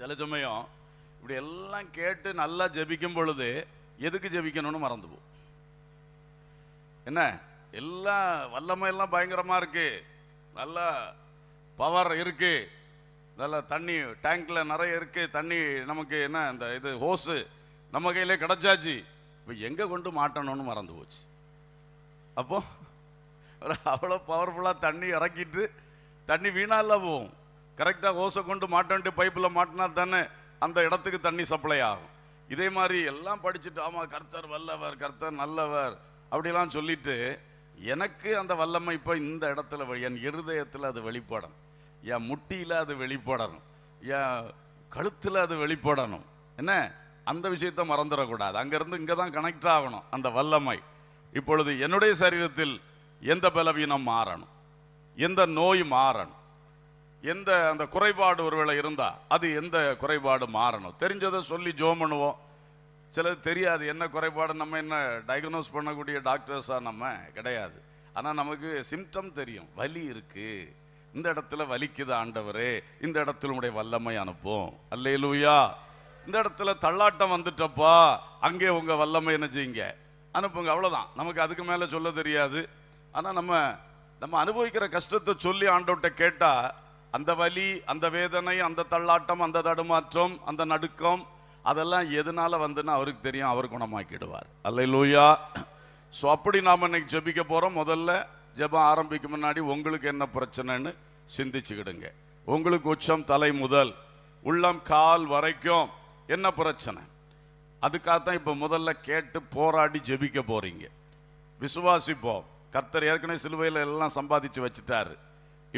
சில சமயம் இப்படி எல்லாம் கேட்டு நல்லா ஜபிக்கும் பொழுது எதுக்கு ஜெபிக்கணும்னு மறந்து போகும் என்ன? எல்லாம் வல்லமை எல்லாம் பயங்கரமா இருக்கு. நல்லா பவர் இருக்கு. நல்ல தண்ணி டேங்க்ல நிறைய இருக்கு. தண்ணி நமக்கு என்ன இந்த இது ஹோஸு நம்ம கையிலே கிடைச்சாச்சு. இப்போ எங்கே கொண்டு மாட்டணும்னு மறந்து போச்சு. அப்போ அவ்வளோ பவர்ஃபுல்லாக தண்ணி இறக்கிட்டு தண்ணி வீணால போகும். கரெக்டாக ஹோஸை கொண்டு மாட்டோன்ட்டு பைப்பில் மாட்டினா தானே அந்த இடத்துக்கு தண்ணி சப்ளை ஆகும். இதே மாதிரி எல்லாம் படிச்சுட்டு ஆமாம் கர்த்தர் வல்லவர் கர்த்தர் நல்லவர் அப்படிலாம் சொல்லிட்டு எனக்கு அந்த வல்லமை இப்போ இந்த இடத்துல என் இருதயத்தில் அது வெளிப்படணும். என் முட்டியில் அது வெளிப்படணும். என் கழுத்தில் அது வெளிப்படணும். என்ன? அந்த விஷயத்தை மறந்துடக்கூடாது. அங்கேருந்து இங்கே தான் கனெக்ட் ஆகணும் அந்த வல்லமை. இப்பொழுது என்னுடைய சரீரத்தில் எந்த பலவீனம் மாறணும்? எந்த நோய் மாறணும்? எந்த அந்த குறைபாடு ஒருவேளை இருந்தால் அது எந்த குறைபாடு மாறணும். தெரிஞ்சதை சொல்லி ஜோம் பண்ணுவோம் சிலது தெரியாது. என்ன குறைபாடு நம்ம என்ன டயக்னோஸ் பண்ணக்கூடிய டாக்டர்ஸாக நம்ம? கிடையாது. ஆனால் நமக்கு சிம்டம் தெரியும். வலி இருக்குது இந்த இடத்துல வலிக்குது ஆண்டவரே. இந்த இடத்துல உடைய வல்லமை அனுப்பும் அல்லேலூயா. இந்த இடத்துல தள்ளாட்டம் வந்துட்டப்பா. அங்கே உங்கள் வல்லமை என்ன செய்யுங்க? அனுப்புங்க. அவ்வளோதான் நமக்கு அதுக்கு மேலே சொல்ல தெரியாது. ஆனால் நம்ம நம்ம அனுபவிக்கிற கஷ்டத்தை சொல்லி ஆண்டவர்கிட்ட கேட்டால் அந்த வலி அந்த வேதனை அந்த தள்ளாட்டம் அந்த தடுமாற்றம் அந்த நடுக்கம் அதெல்லாம் எதனால வந்துன்னு அவருக்கு தெரியும் அவர் குணமாக்கிடுவார். அல்ல லூயா ஸோ அப்படி நாம இன்னைக்கு ஜெபிக்க போகிறோம் முதல்ல ஜெபம் ஆரம்பிக்கும் முன்னாடி உங்களுக்கு என்ன பிரச்சனைன்னு சிந்திச்சுக்கிடுங்க. உங்களுக்கு உச்சம் தலை முதல் உள்ளம் கால் வரைக்கும் என்ன பிரச்சனை? அதுக்காகத்தான் இப்போ முதல்ல கேட்டு போராடி ஜெபிக்க போகிறீங்க விசுவாசிப்போம். கர்த்தர் ஏற்கனவே சிலுவையில் எல்லாம் சம்பாதிச்சு வச்சுட்டாரு.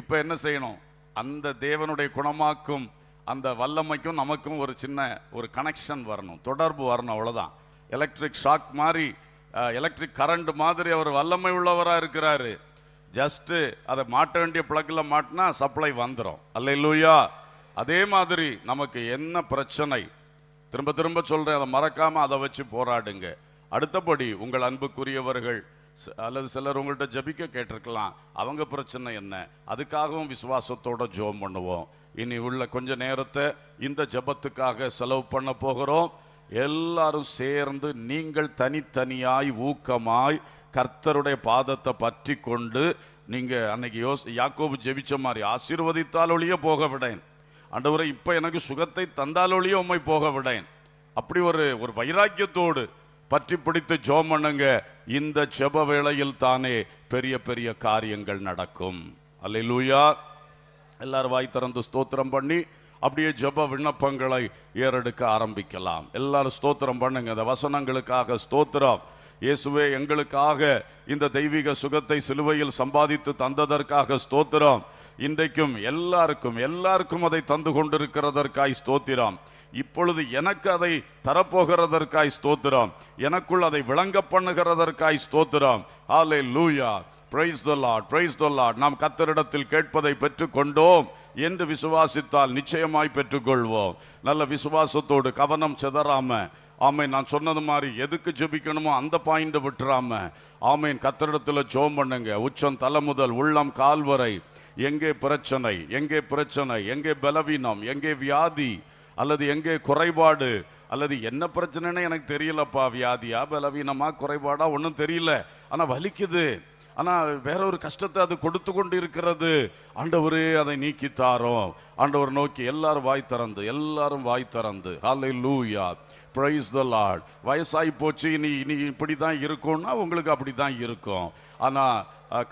இப்போ என்ன செய்யணும்? அந்த தேவனுடைய குணமாக்கும் அந்த வல்லமைக்கும் நமக்கும் ஒரு சின்ன ஒரு கனெக்ஷன் வரணும் தொடர்பு வரணும் அவ்வளோதான் எலக்ட்ரிக் ஷாக் மாதிரி எலக்ட்ரிக் கரண்ட் மாதிரி அவர் வல்லமை உள்ளவராக இருக்கிறாரு. ஜஸ்ட்டு அதை மாட்ட வேண்டிய பிளக்கில் மாட்டினா சப்ளை வந்துடும் அல்லேலூயா அதே மாதிரி நமக்கு என்ன பிரச்சனை? திரும்ப திரும்ப சொல்கிறேன் அதை மறக்காமல் அதை வச்சு போராடுங்க. அடுத்தபடி உங்கள் அன்புக்குரியவர்கள் அல்லது சிலர் உங்கள்கிட்ட ஜெபிக்க கேட்டிருக்கலாம். அவங்க பிரச்சனை என்ன? அதுக்காகவும் விசுவாசத்தோட ஜோம் பண்ணுவோம். இனி உள்ள கொஞ்ச நேரத்தை இந்த ஜெபத்துக்காக செலவு பண்ண போகிறோம். எல்லாரும் சேர்ந்து நீங்கள் தனித்தனியாய் ஊக்கமாய் கர்த்தருடைய பாதத்தை பற்றி கொண்டு நீங்க அன்னைக்கு யோஸ் யாக்கோபு ஜெபிச்ச மாதிரி ஆசீர்வதித்தால் ஒழிய போக விடேன். ஆண்டவரே இப்போ எனக்கு சுகத்தை தந்தால் ஒழிய உண்மை போக விடேன். அப்படி ஒரு ஒரு வைராக்கியத்தோடு பற்றி பிடித்து ஜோம் பண்ணுங்க. இந்த ஜெப வேளையில் தானே பெரிய பெரிய காரியங்கள் நடக்கும். அல்லேலூயா. எல்லாரும் வாய் திறந்து ஸ்தோத்திரம் பண்ணி அப்படியே ஜெப விண்ணப்பங்களை ஏறெடுக்க ஆரம்பிக்கலாம். எல்லாரும் ஸ்தோத்திரம் பண்ணுங்க. இந்த வசனங்களுக்காக ஸ்தோத்திரம். இயேசுவே எங்களுக்காக இந்த தெய்வீக சுகத்தை சிலுவையில் சம்பாதித்து தந்ததற்காக ஸ்தோத்திரம். இன்றைக்கும் எல்லாருக்கும் எல்லாருக்கும் அதை தந்து கொண்டிருக்கிறதற்காய் ஸ்தோத்திரம். இப்பொழுது எனக்கு அதை தரப்போகிறதற்காய் ஸ்தோத்திரம். எனக்குள் அதை விளங்க பண்ணுகிறதற்காய் ஸ்தோத்திரம். ஆலை லூயா பிரைஸ் த பிரைஸ் த நாம் கத்தரிடத்தில் கேட்பதை பெற்றுக்கொண்டோம் என்று விசுவாசித்தால் நிச்சயமாய் பெற்றுக்கொள்வோம். நல்ல விசுவாசத்தோடு கவனம் சிதறாம ஆமை நான் சொன்னது மாதிரி எதுக்கு ஜெபிக்கணுமோ அந்த பாயிண்ட் விட்டுறாம ஆமேன் கத்திரிடத்தில் ஜோம் பண்ணுங்க. உச்சம் தலை முதல் உள்ளம் கால் வரை. எங்கே பிரச்சனை எங்கே பிரச்சனை எங்கே பலவீனம் எங்கே வியாதி அல்லது எங்கே குறைபாடு? அல்லது என்ன பிரச்சனைன்னு எனக்கு தெரியலப்பா. வியாதியா பலவீனமா குறைபாடா ஒன்றும் தெரியல. ஆனால் வலிக்குது. ஆனால் வேற ஒரு கஷ்டத்தை அது கொடுத்து கொண்டு இருக்கிறது. ஆண்டவரே அதை நீக்கி தாரோம் ஆண்டவர் நோக்கி எல்லாரும் வாய் திறந்து எல்லாரும் வாய் திறந்து. ஹலை லூயா ப்ரைஸ் த லார்ட் வயசாகி போச்சு இனி இனி இப்படி தான் இருக்கும்னா உங்களுக்கு அப்படி தான் இருக்கும் ஆனால்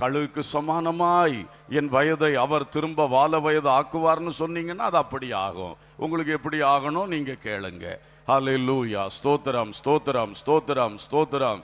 கழுவுக்கு சமானமாய் என் வயதை அவர் திரும்ப வாழ வயது ஆக்குவார்னு சொன்னீங்கன்னா அது அப்படி ஆகும். உங்களுக்கு எப்படி ஆகணும்? நீங்கள் கேளுங்க. லூயா ஸ்தோத்திரம் ஸ்தோத்திரம் ஸ்தோத்திரம் ஸ்தோத்திரம்.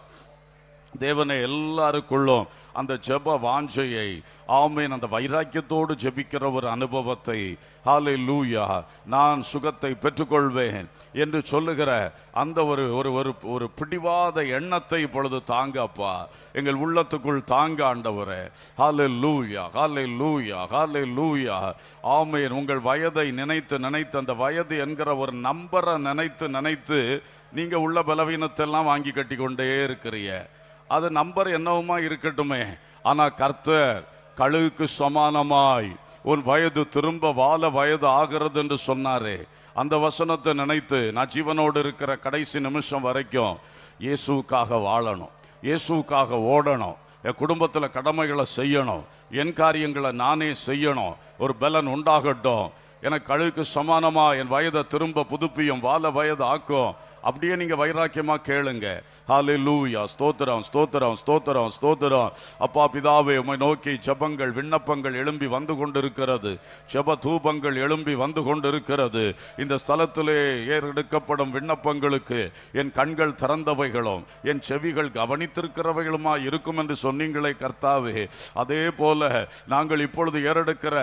தேவனை எல்லாருக்குள்ளும் அந்த ஜெப வாஞ்சையை ஆமீன் அந்த வைராக்கியத்தோடு ஜெபிக்கிற ஒரு அனுபவத்தை ஹாலே லூயா நான் சுகத்தை பெற்றுக்கொள்வேன் என்று சொல்லுகிற அந்த ஒரு ஒரு ஒரு ஒரு பிடிவாத எண்ணத்தை இப்பொழுது தாங்க அப்பா. எங்கள் உள்ளத்துக்குள் தாங்க ஆண்டவரே. ஹாலே லூயா ஹாலே லூயா ஹாலே லூயா ஆமீன் உங்கள் வயதை நினைத்து நினைத்து அந்த வயது என்கிற ஒரு நம்பரை நினைத்து நினைத்து நீங்கள் உள்ள பலவீனத்தெல்லாம் வாங்கி கட்டி கொண்டே இருக்கிறீங்க. அது நம்பர் என்னவுமா இருக்கட்டுமே. ஆனால் கர்த்தர் கழுவுக்கு சமானமாய் உன் வயது திரும்ப வாழ வயது ஆகிறது என்று சொன்னாரே. அந்த வசனத்தை நினைத்து நான் ஜீவனோடு இருக்கிற கடைசி நிமிஷம் வரைக்கும் இயேசுக்காக வாழணும். இயேசுவுக்காக ஓடணும். என் குடும்பத்தில் கடமைகளை செய்யணும். என் காரியங்களை நானே செய்யணும். ஒரு பலன் உண்டாகட்டும். எனக்கு கழுவுக்கு சமானமா என் வயதை திரும்ப புதுப்பியும் வாழ வயது ஆக்கும். அப்படியே நீங்கள் வைராக்கியமாக கேளுங்க. ஹாலே லூயா ஸ்தோத்திரம் ஸ்தோத்திரம் ஸ்தோத்திரம் ஸ்தோத்திரம். அப்பா பிதாவே உம்மை நோக்கி ஜபங்கள் விண்ணப்பங்கள் எழும்பி வந்து கொண்டிருக்கிறது. ஜப தூபங்கள் எழும்பி வந்து கொண்டிருக்கிறது. இந்த ஸ்தலத்திலே ஏறெடுக்கப்படும் விண்ணப்பங்களுக்கு என் கண்கள் திறந்தவைகளும் என் செவிகள் கவனித்திருக்கிறவைகளுமா இருக்கும் என்று சொன்னீங்களே கர்த்தாவே. அதே போல நாங்கள் இப்பொழுது ஏறெடுக்கிற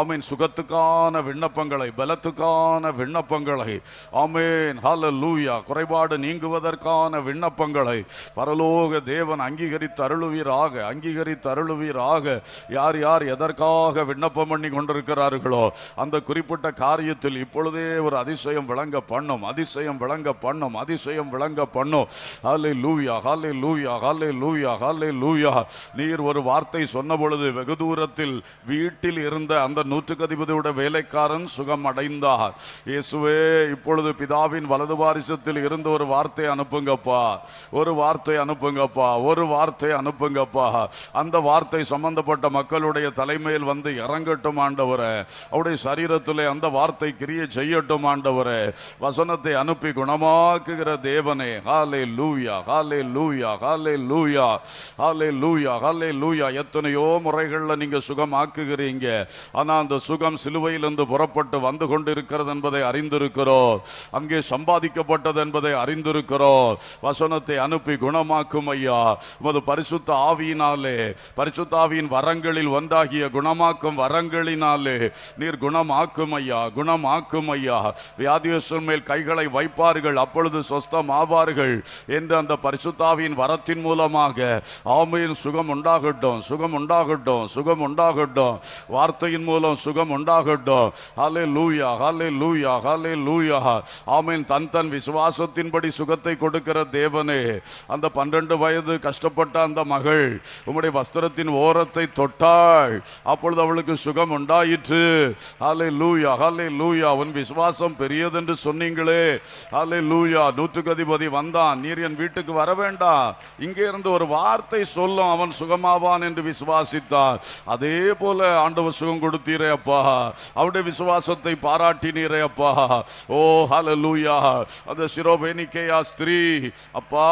ஆமீன் சுகத்துக்கான விண்ணப்பங்களை பலத்துக்கான விண்ணப்பங்களை ஆமேன் லூயா குறைபாடு நீங்குவதற்கான விண்ணப்பங்களை பரலோக தேவன் அங்கீகரித்து அருளுவீராக அங்கீகரித்து அருளுவீராக யார் யார் எதற்காக விண்ணப்பம் பண்ணி கொண்டிருக்கிறார்களோ அந்த குறிப்பிட்ட காரியத்தில் இப்பொழுதே ஒரு அதிசயம் விளங்க பண்ணும் அதிசயம் விளங்க பண்ணும் அதிசயம் விளங்க பண்ணும். ஹாலே லூவியா ஹாலே லூவியா ஹாலே லூவியா ஹாலே லூயா நீர் ஒரு வார்த்தை சொன்ன பொழுது வெகு தூரத்தில் வீட்டில் இருந்த அந்த நூற்றுக்கு அதிபதியோட வேலைக்காரன் சுகம் அடைந்தார் இயேசுவே இப்பொழுது பிதாவின் வலது வாரிசத்தில் இருந்து ஒரு வார்த்தை அனுப்புங்கப்பா. ஒரு வார்த்தை அனுப்புங்கப்பா. ஒரு வார்த்தை அனுப்புங்கப்பா. அந்த வார்த்தை சம்பந்தப்பட்ட மக்களுடைய தலைமையில் வந்து இறங்கட்டும் ஆண்டவரே. அவருடைய சரீரத்திலே அந்த வார்த்தை கிரிய செய்யட்டும் ஆண்டவரே. வசனத்தை அனுப்பி குணமாக்குகிற தேவனே. ஹாலே லூயா hallelujah hallelujah hallelujah ஹாலே லூயா எத்தனையோ முறைகளில் நீங்க சுகமாக்குகிறீங்க. ஆனா அந்த சுகம் சிலுவையிலிருந்து புறப்பட்டு வந்து கொண்டு இருக்கிறது என்பதை அறிந்திருக்கிறோம். அங்கே சம்பாதிக்கப்பட்டது என்பதை அறிந்திருக்கிறோம். வசனத்தை அனுப்பி குணமாக்கும் ஐயா. உமது பரிசுத்த ஆவியினாலே பரிசுத்த ஆவியின் வரங்களில் ஒன்றாகிய குணமாக்கும் வரங்களினாலே நீர் குணமாக்கும் ஐயா குணமாக்கும் ஐயா. வியாதியஸ்தர் மேல் கைகளை வைப்பார்கள் அப்பொழுது சொஸ்தம் ஆவார்கள் என்று அந்த பரிசுத்தாவியின் வரத்தின் மூலமாக ஆமையின் சுகம் உண்டாகட்டும் சுகம் உண்டாகட்டும் சுகம் உண்டாகட்டும். வார்த்தையின் மூலம் சுகம் உண்டாகட்டும். ஹலே லூயா ஹலே லூயா ஹலே லூயா ஆமையின் தன் தன் விசுவாசத்தின்படி சுகத்தை கொடுக்கிற தேவனே. அந்த பன்னெண்டு வயது கஷ்டப்பட்ட அந்த மகள் உம்முடைய வஸ்திரத்தின் ஓரத்தை தொட்டாள். அப்பொழுது அவளுக்கு சுகம் உண்டாயிற்று. ஹலே லூயா ஹலே லூயா உன் விசுவாசம் பெரியதென்று சொன்னீங்களே. ஹலே லூயா நூற்றுக்கு அதிபதி வந்தான். நீர் என் வீட்டுக்கு வர வேண்டாம் இங்கே இருந்து ஒரு வார்த்தை சொல்லும் அவன் சுகமாவான் என்று விசுவாசித்தான் அதே போல ஆண்டவர் சுகம் கொடுத்தீரே அப்பா. அவருடைய விசுவாசத்தை பாராட்டினீரே அப்பா. ஓ ஹalleluya அந்த சிரோபேனிக்கேயா ஸ்திரீ. அப்பா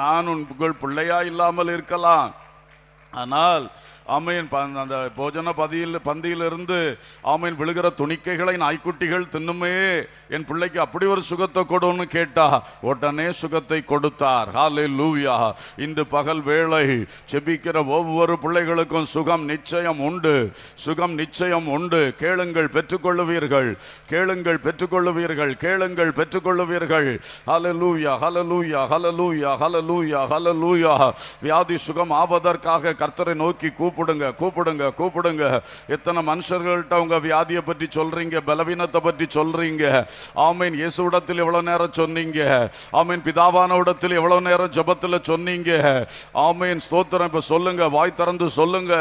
நான் உங்கள் பிள்ளையா இல்லாமல் இருக்கலாம். ஆனால் ஆமையின் அந்த போஜன பதியில் பந்தியிலிருந்து ஆமையின் விழுகிற துணிக்கைகளை நாய்க்குட்டிகள் தின்னுமே என் பிள்ளைக்கு அப்படி ஒரு சுகத்தை கொடுன்னு கேட்டா உடனே சுகத்தை கொடுத்தார். ஹாலே லூயா இன்று பகல் வேளை செபிக்கிற ஒவ்வொரு பிள்ளைகளுக்கும் சுகம் நிச்சயம் உண்டு. சுகம் நிச்சயம் உண்டு. கேளுங்கள் பெற்றுக்கொள்ளுவீர்கள். கேளுங்கள் பெற்றுக்கொள்ளுவீர்கள். கேளுங்கள் பெற்றுக்கொள்ளுவீர்கள். ஹalleluya ஹalleluya ஹalleluya ஹalleluya ஹalleluya. வியாதி சுகம் ஆவதற்காக கர்த்தரை நோக்கி கூப்பிடுங்க கூப்பிடுங்க கூப்பிடுங்க. எத்தனை மனுஷர்கள்ட்ட உங்க வியாதியை பற்றி சொல்றீங்க பலவீனத்தை பற்றி சொல்றீங்க? ஆமீன். இயேசுவிடத்தில் எவ்வளவு நேரம் சொன்னீங்க? ஆமீன். பிதாவானவிடத்தில் எவ்வளவு நேரம் ஜபத்தில் சொன்னீங்க? ஆமீன். ஸ்தோத்திரம். இப்ப சொல்லுங்க வாய் திறந்து சொல்லுங்க.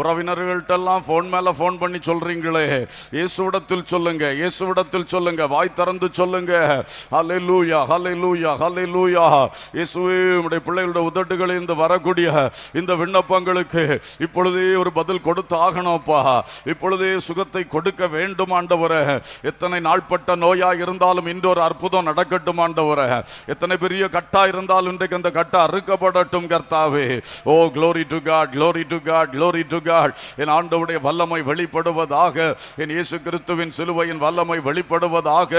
உறவினர்கள்ட்ட எல்லாம் போன் மேல போன் பண்ணி சொல்றீங்களே. இயேசுவிடத்தில் சொல்லுங்க இயேசுவிடத்தில் சொல்லுங்க வாய் திறந்து சொல்லுங்க. ஹalleluya ஹalleluya லூயா இயேசுவே உடைய பிள்ளைகளுடைய உதட்டுகளில் இருந்து வரக்கூடிய இந்த விண்ணப்பம் விண்ணப்பங்களுக்கு இப்பொழுதே ஒரு பதில் கொடுத்து ஆகணும்ப்பா இப்பொழுதே சுகத்தை கொடுக்க வேண்டும் ஆண்டவரே. எத்தனை நாள்பட்ட நோயா இருந்தாலும் இன்று ஒரு அற்புதம் நடக்கட்டும் ஆண்டவரே. எத்தனை பெரிய கட்டா இருந்தாலும் இன்றைக்கு அந்த கட்டா அறுக்கப்படட்டும் கர்த்தாவே. ஓ glory to God glory to God glory to God என் ஆண்டவுடைய வல்லமை வெளிப்படுவதாக என் இயேசு கிறிஸ்துவின் சிலுவையின் வல்லமை வெளிப்படுவதாக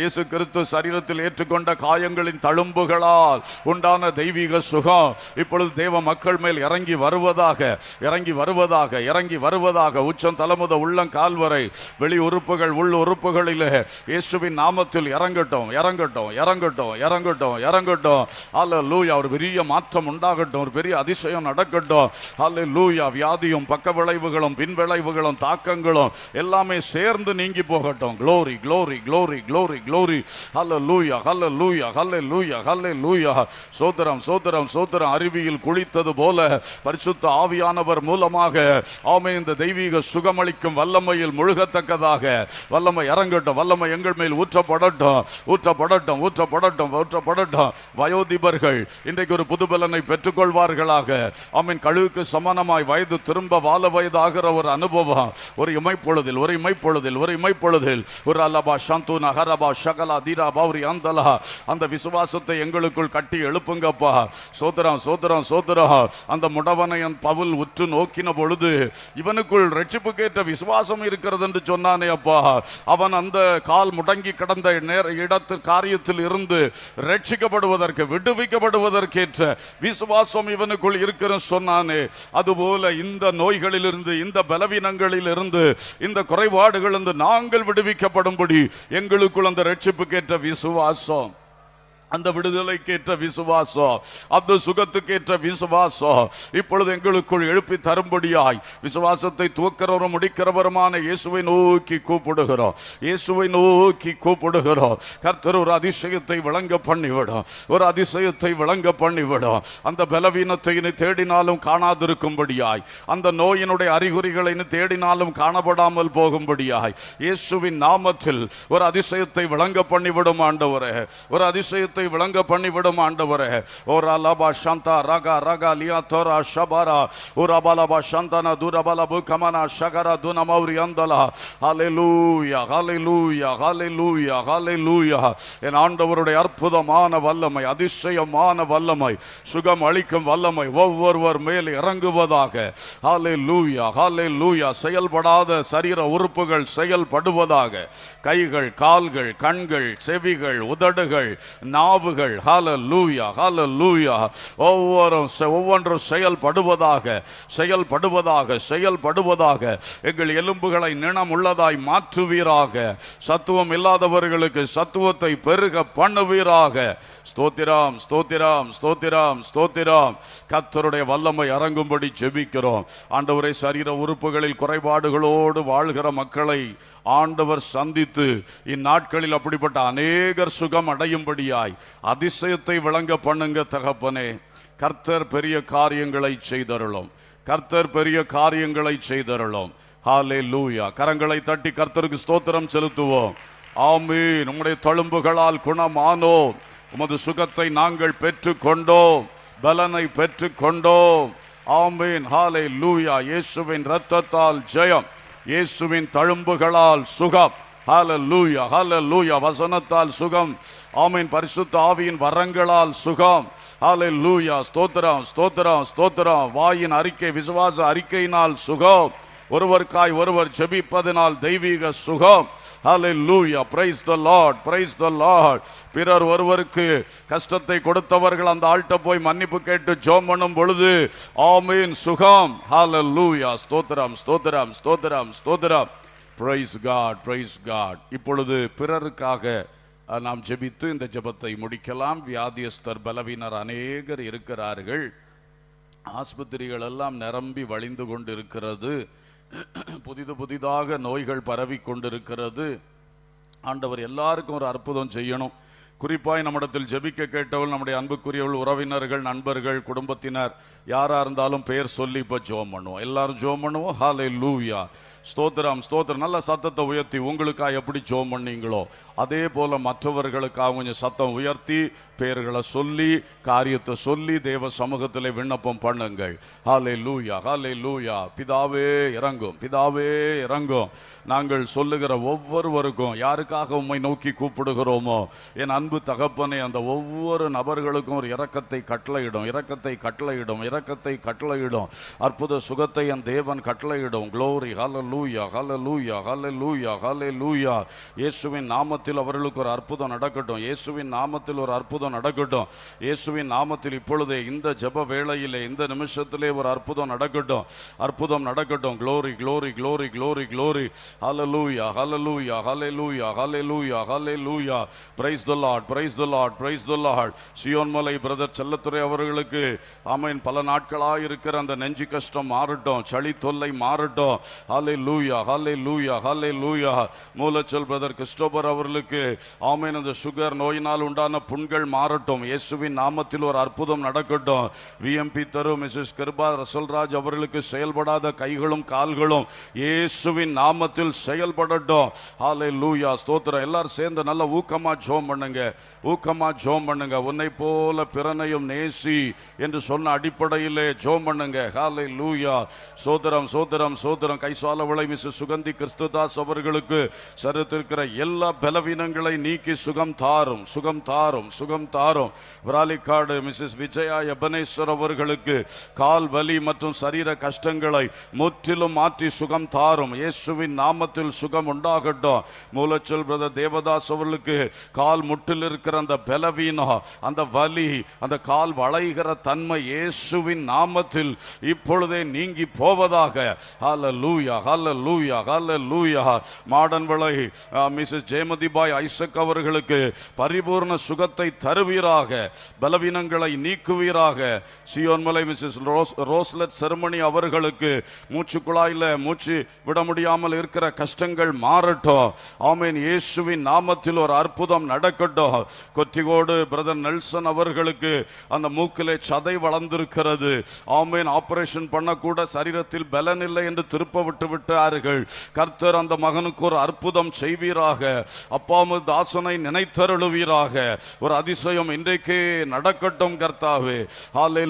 இயேசு கிறிஸ்து சரீரத்தில் ஏற்றுக்கொண்ட காயங்களின் தழும்புகளால் உண்டான தெய்வீக சுகம் இப்பொழுது தேவ மக்கள் மேல் இறங்கி வருவது வருவதாக இறங்கி வருவதாக இறங்கி வருவதாக உச்சம் தலைமுத உள்ளம் கால்வரை வெளி உறுப்புகள் உள் உறுப்புகளிலே இயேசுவின் நாமத்தில் இறங்கட்டும் இறங்கட்டும் இறங்கட்டும் இறங்கட்டும் இறங்கட்டும். அல்ல லூயா ஒரு பெரிய மாற்றம் உண்டாகட்டும் ஒரு பெரிய அதிசயம் நடக்கட்டும். அல்ல லூயா வியாதியும் பக்க விளைவுகளும் பின் விளைவுகளும் தாக்கங்களும் எல்லாமே சேர்ந்து நீங்கி போகட்டும். Glory glory glory glory glory hallelujah hallelujah ஹல்ல லூயா ஹல்ல லூயா சோதரம் சோதரம் சோதரம் அருவியில் குளித்தது போல பரிசு பரிசுத்த ஆவியானவர் மூலமாக ஆமை இந்த தெய்வீக சுகமளிக்கும் வல்லமையில் முழுகத்தக்கதாக. வல்லமை இறங்கட்டும் வல்லமை எங்கள் மேல் ஊற்றப்படட்டும் ஊற்றப்படட்டும் ஊற்றப்படட்டும் ஊற்றப்படட்டும். வயோதிபர்கள் இன்றைக்கு ஒரு புதுபலனை பெற்றுக்கொள்வார்களாக. ஆமீன் கழுவுக்கு சமானமாய் வயது திரும்ப வாழ வயது ஆகிற ஒரு அனுபவம். ஒரு இமைப்பொழுதில் ஒரு இமைப்பொழுதில் ஒரு இமைப்பொழுதில். ஒரு அல்லபா சந்து நகரபா ஷகலா தீரா பௌரி அந்தலா. அந்த விசுவாசத்தை எங்களுக்குள் கட்டி எழுப்புங்கப்பா. சோதரம் சோதரம் சோதரம். அந்த முடவனை முடவனையன் பவுல் உற்று நோக்கின பொழுது இவனுக்குள் ரட்சிப்புக்கேற்ற விசுவாசம் இருக்கிறது என்று சொன்னானே அப்பா. அவன் அந்த கால் முடங்கி கிடந்த நேர இடத்து காரியத்தில் இருந்து ரட்சிக்கப்படுவதற்கு விடுவிக்கப்படுவதற்கேற்ற விசுவாசம் இவனுக்குள் இருக்கிற சொன்னானே. அதுபோல இந்த நோய்களிலிருந்து இந்த பலவீனங்களிலிருந்து இந்த குறைபாடுகளிலிருந்து நாங்கள் விடுவிக்கப்படும்படி எங்களுக்குள் அந்த ரட்சிப்புக்கேற்ற விசுவாசம். அந்த விடுதலைக்கேற்ற விசுவாசம் அந்த சுகத்துக்கேற்ற விசுவாசம் இப்பொழுது எங்களுக்குள் எழுப்பி தரும்படியாய் விசுவாசத்தை துவக்கிறவரும் முடிக்கிறவருமான இயேசுவை நோக்கி கூப்பிடுகிறோம். இயேசுவை நோக்கி கூப்பிடுகிறோம். கர்த்தர் ஒரு அதிசயத்தை விளங்க பண்ணிவிடும். ஒரு அதிசயத்தை விளங்க பண்ணிவிடும். அந்த பலவீனத்தை இனி தேடினாலும் காணாதிருக்கும்படியாய் அந்த நோயினுடைய அறிகுறிகளை இனி தேடினாலும் காணப்படாமல் போகும்படியாய் இயேசுவின் நாமத்தில் ஒரு அதிசயத்தை விளங்க பண்ணிவிடும் ஆண்டவரே. ஒரு அதிசயத்தை விளங்க பண்ணிவிடும் ஆண்டவரே. ஓ அலபா சந்தா ரகா ரகா லியா தோரா ஷபாரா. ஒரு அபலபா சந்தன துரபலபு கமனா ஷகரா துனமௌரி அந்தலா. ஹalleluya ஹalleluya ஹalleluya ஹalleluya. என் ஆண்டவருடைய அற்புதமான வல்லமை அதிசயமான வல்லமை சுகம் அளிக்கும் வல்லமை ஒவ்வொருவர் மேல் இறங்குவதாக. ஹalleluya லூயா செயல்படாத சரீர உறுப்புகள் செயல்படுவதாக. கைகள் கால்கள் கண்கள் செவிகள் உதடுகள் நான் நாவுகள். ஹால ஹalleluya ஒவ்வொரு செ- ஒவ்வொன்றும் செயல்படுவதாக செயல்படுவதாக செயல்படுவதாக. எங்கள் எலும்புகளை நினம் உள்ளதாய் மாற்றுவீராக. சத்துவம் இல்லாதவர்களுக்கு சத்துவத்தை பெருக பண்ணுவீராக. ஸ்தோத்திராம் ஸ்தோத்திராம் ஸ்தோத்திராம் ஸ்தோத்திராம். கர்த்தருடைய வல்லமை அரங்கும்படி செபிக்கிறோம் ஆண்டவரை சரீர உறுப்புகளில் குறைபாடுகளோடு வாழ்கிற மக்களை ஆண்டவர் சந்தித்து இந்நாட்களில் அப்படிப்பட்ட அநேகர் சுகம் அடையும்படியாய் அதிசயத்தை விளங்க பண்ணுங்க தகப்பனே. கர்த்தர் பெரிய காரியங்களை செய்தருளும். கர்த்தர் பெரிய காரியங்களை செய்தருளும். ஹாலே லூயா கரங்களை தட்டி கர்த்தருக்கு ஸ்தோத்திரம் செலுத்துவோம். ஆமீன். நம்முடைய தழும்புகளால் குணமானோம். உமது சுகத்தை நாங்கள் பெற்று கொண்டோம் பலனை பெற்றுக்கொண்டோம். ஆமீன். ஹாலே லூயா இயேசுவின் இரத்தத்தால் ஜெயம். இயேசுவின் தழும்புகளால் சுகம். ஹalleluya ஹalleluya வசனத்தால் சுகம். ஆமீன். பரிசுத்த ஆவியின் வரங்களால் சுகம். ஹalleluya ஸ்தோத்திரம் ஸ்தோத்திரம் ஸ்தோத்திரம். வாயின் அறிக்கை விசுவாச அறிக்கையினால் சுகம். ஒருவருக்காய் ஒருவர் ஜெபிப்பதனால் தெய்வீக சுகம். Hallelujah praise the Lord praise the Lord பிறர் ஒருவருக்கு கஷ்டத்தை கொடுத்தவர்கள் அந்த ஆள்கிட்ட போய் மன்னிப்பு கேட்டு ஜோம் பண்ணும் பொழுது ஆமீன். சுகம். ஹalleluya ஸ்தோத்திரம் ஸ்தோத்திரம் ஸ்தோத்திரம் ஸ்தோத்திரம். ப்ரைஸ் காட் ப்ரைஸ் காட் இப்பொழுது பிறருக்காக நாம் ஜெபித்து இந்த ஜெபத்தை முடிக்கலாம். வியாதியஸ்தர் பலவீனர் அநேகர் இருக்கிறார்கள். ஆஸ்பத்திரிகள் எல்லாம் நிரம்பி வழிந்து கொண்டிருக்கிறது. புதிது புதிதாக நோய்கள் பரவி கொண்டிருக்கிறது. ஆண்டவர் எல்லாருக்கும் ஒரு அற்புதம் செய்யணும். குறிப்பாய் நம்மிடத்தில் ஜெபிக்க கேட்டவள் நம்முடைய அன்புக்குரியவள் உறவினர்கள் நண்பர்கள் குடும்பத்தினர் யாரா இருந்தாலும் பெயர் சொல்லி இப்போ ஜோம் பண்ணுவோம். எல்லாரும் ஜோம் பண்ணுவோம். ஹாலே லூயா ஸ்தோத்திரம் ஸ்தோத்திரம். நல்ல சத்தத்தை உயர்த்தி உங்களுக்காக எப்படி ஜோம் பண்ணீங்களோ அதே போல மற்றவர்களுக்காக கொஞ்சம் சத்தம் உயர்த்தி பெயர்களை சொல்லி காரியத்தை சொல்லி தேவ சமூகத்தில் விண்ணப்பம் பண்ணுங்கள். ஹாலே லூயா ஹாலே லூயா பிதாவே இறங்கும். பிதாவே இறங்கும். நாங்கள் சொல்லுகிற ஒவ்வொருவருக்கும் யாருக்காக உண்மை நோக்கி கூப்பிடுகிறோமோ என் அன்பு தகப்பனே அந்த ஒவ்வொரு நபர்களுக்கும் ஒரு இரக்கத்தை கட்டளையிடும் இரக்கத்தை கட்டளையிடும் இரக்கத்தை கட்டளையிடும். அற்புத சுகத்தை என் தேவன் கட்டளையிடும். க்ளோரி ஹalleluya ஹalleluya ஹalleluya லூயா இயேசுவின் நாமத்தில் அவர்களுக்கு ஒரு அற்புதம் நடக்கட்டும். இயேசுவின் நாமத்தில் ஒரு அற்புதம் நடக்கட்டும். இயேசுவின் நாமத்தில் இப்பொழுதே இந்த ஜெப வேளையிலே இந்த நிமிஷத்திலே ஒரு அற்புதம் நடக்கட்டும். அற்புதம் நடக்கட்டும். Glory glory glory glory glory hallelujah hallelujah hallelujah praise the Lord praise the Lord praise the Lord சியோன்மலை brother Chellathurai அவர்களுக்கு ஆமென் பல நாட்களாக இருக்கிற அந்த நெஞ்சு கஷ்டம் மாறட்டும் சளி தொல்லை மாறட்டும். லூயா ஹாலே லூயா மூலச்சல் பிரதர் கிறிஸ்டோபர் அவர்களுக்கு ஆமென் அந்த சுகர் நோயினால் உண்டான புண்கள் மாறட்டும். இயேசுவின் நாமத்தில் ஒரு அற்புதம் நடக்கட்டும். விஎம்பி தரு மிஸ்ஸஸ் கிருபா ரசல்ராஜ் அவர்களுக்கு செயல்படாத கைகளும் கால்களும் இயேசுவின் நாமத்தில் செயல்படட்டும். ஹாலே லூயா ஸ்தோத்திரம். எல்லாரும் சேர்ந்து நல்ல ஊக்கமா ஜோம் பண்ணுங்க. ஊக்கமா ஜோம் பண்ணுங்க. உன்னை போல பிறனையும் நேசி என்று சொன்ன அடிப்படையிலே ஜோம் பண்ணுங்க. ஹாலை லூயா சோதரம் சோதரம் சோதரம். கைசால விளை மிஸ் சுகந்தி கிறிஸ்துதாஸ் அவர்களுக்கு சரித்திருக்கிற எல்லா பலவீனங்களை நீக்கி சுகம் தாரும் சுகம் தாரும் சுகம் தாரும். விராலிக்காடு மிஸ்ஸஸ் விஜயா எபனேஸ்வர் அவர்களுக்கு கால் வலி மற்றும் சரீர கஷ்டங்களை முற்றிலும் மாற்றி சுகம் தாரும். இயேசுவின் நாமத்தில் சுகம் உண்டாகட்டும். மூலச்சொல் பிரதர் தேவதாஸ் அவர்களுக்கு கால் முற்றிலும் முட்டில் இருக்கிற அந்த பலவீனம் அந்த வலி அந்த கால் வளைகிற தன்மை இயேசுவின் நாமத்தில் இப்பொழுதே நீங்கி போவதாக. ஹalleluya ஹalleluya லூயா மாடன் விளை மிஸ்ஸஸ் ஜெயமதி பாய் ஐசக் அவர்களுக்கு பரிபூர்ண சுகத்தை தருவீராக பலவீனங்களை நீக்குவீராக. சியோன்மலை மிஸ்ஸஸ் ரோஸ் ரோஸ்லட் செருமணி அவர்களுக்கு மூச்சு குழாயில் மூச்சு விட முடியாமல் இருக்கிற கஷ்டங்கள் மாறட்டும். ஆமேன் இயேசுவின் நாமத்தில் ஒரு அற்புதம் நடக்கட்டும். கொத்திகோடு பிரதர் நெல்சன் அவர்களுக்கு அந்த மூக்கிலே சதை வளர்ந்திருக்கிறது. ஆமேன். ஆபரேஷன் பண்ணக்கூட சரீரத்தில் பலன் இல்லை என்று திருப்ப விட்டு விட்டார்கள். கர்த்தர் அந்த மகனுக்கு ஒரு அற்புதம் செய்வீராக. அப்பாமு தாசனை நினைத்தருளுவீராக. ஒரு அதிசயம் இன்றைக்கே நடக்கட்டும் கர்த்தாவே.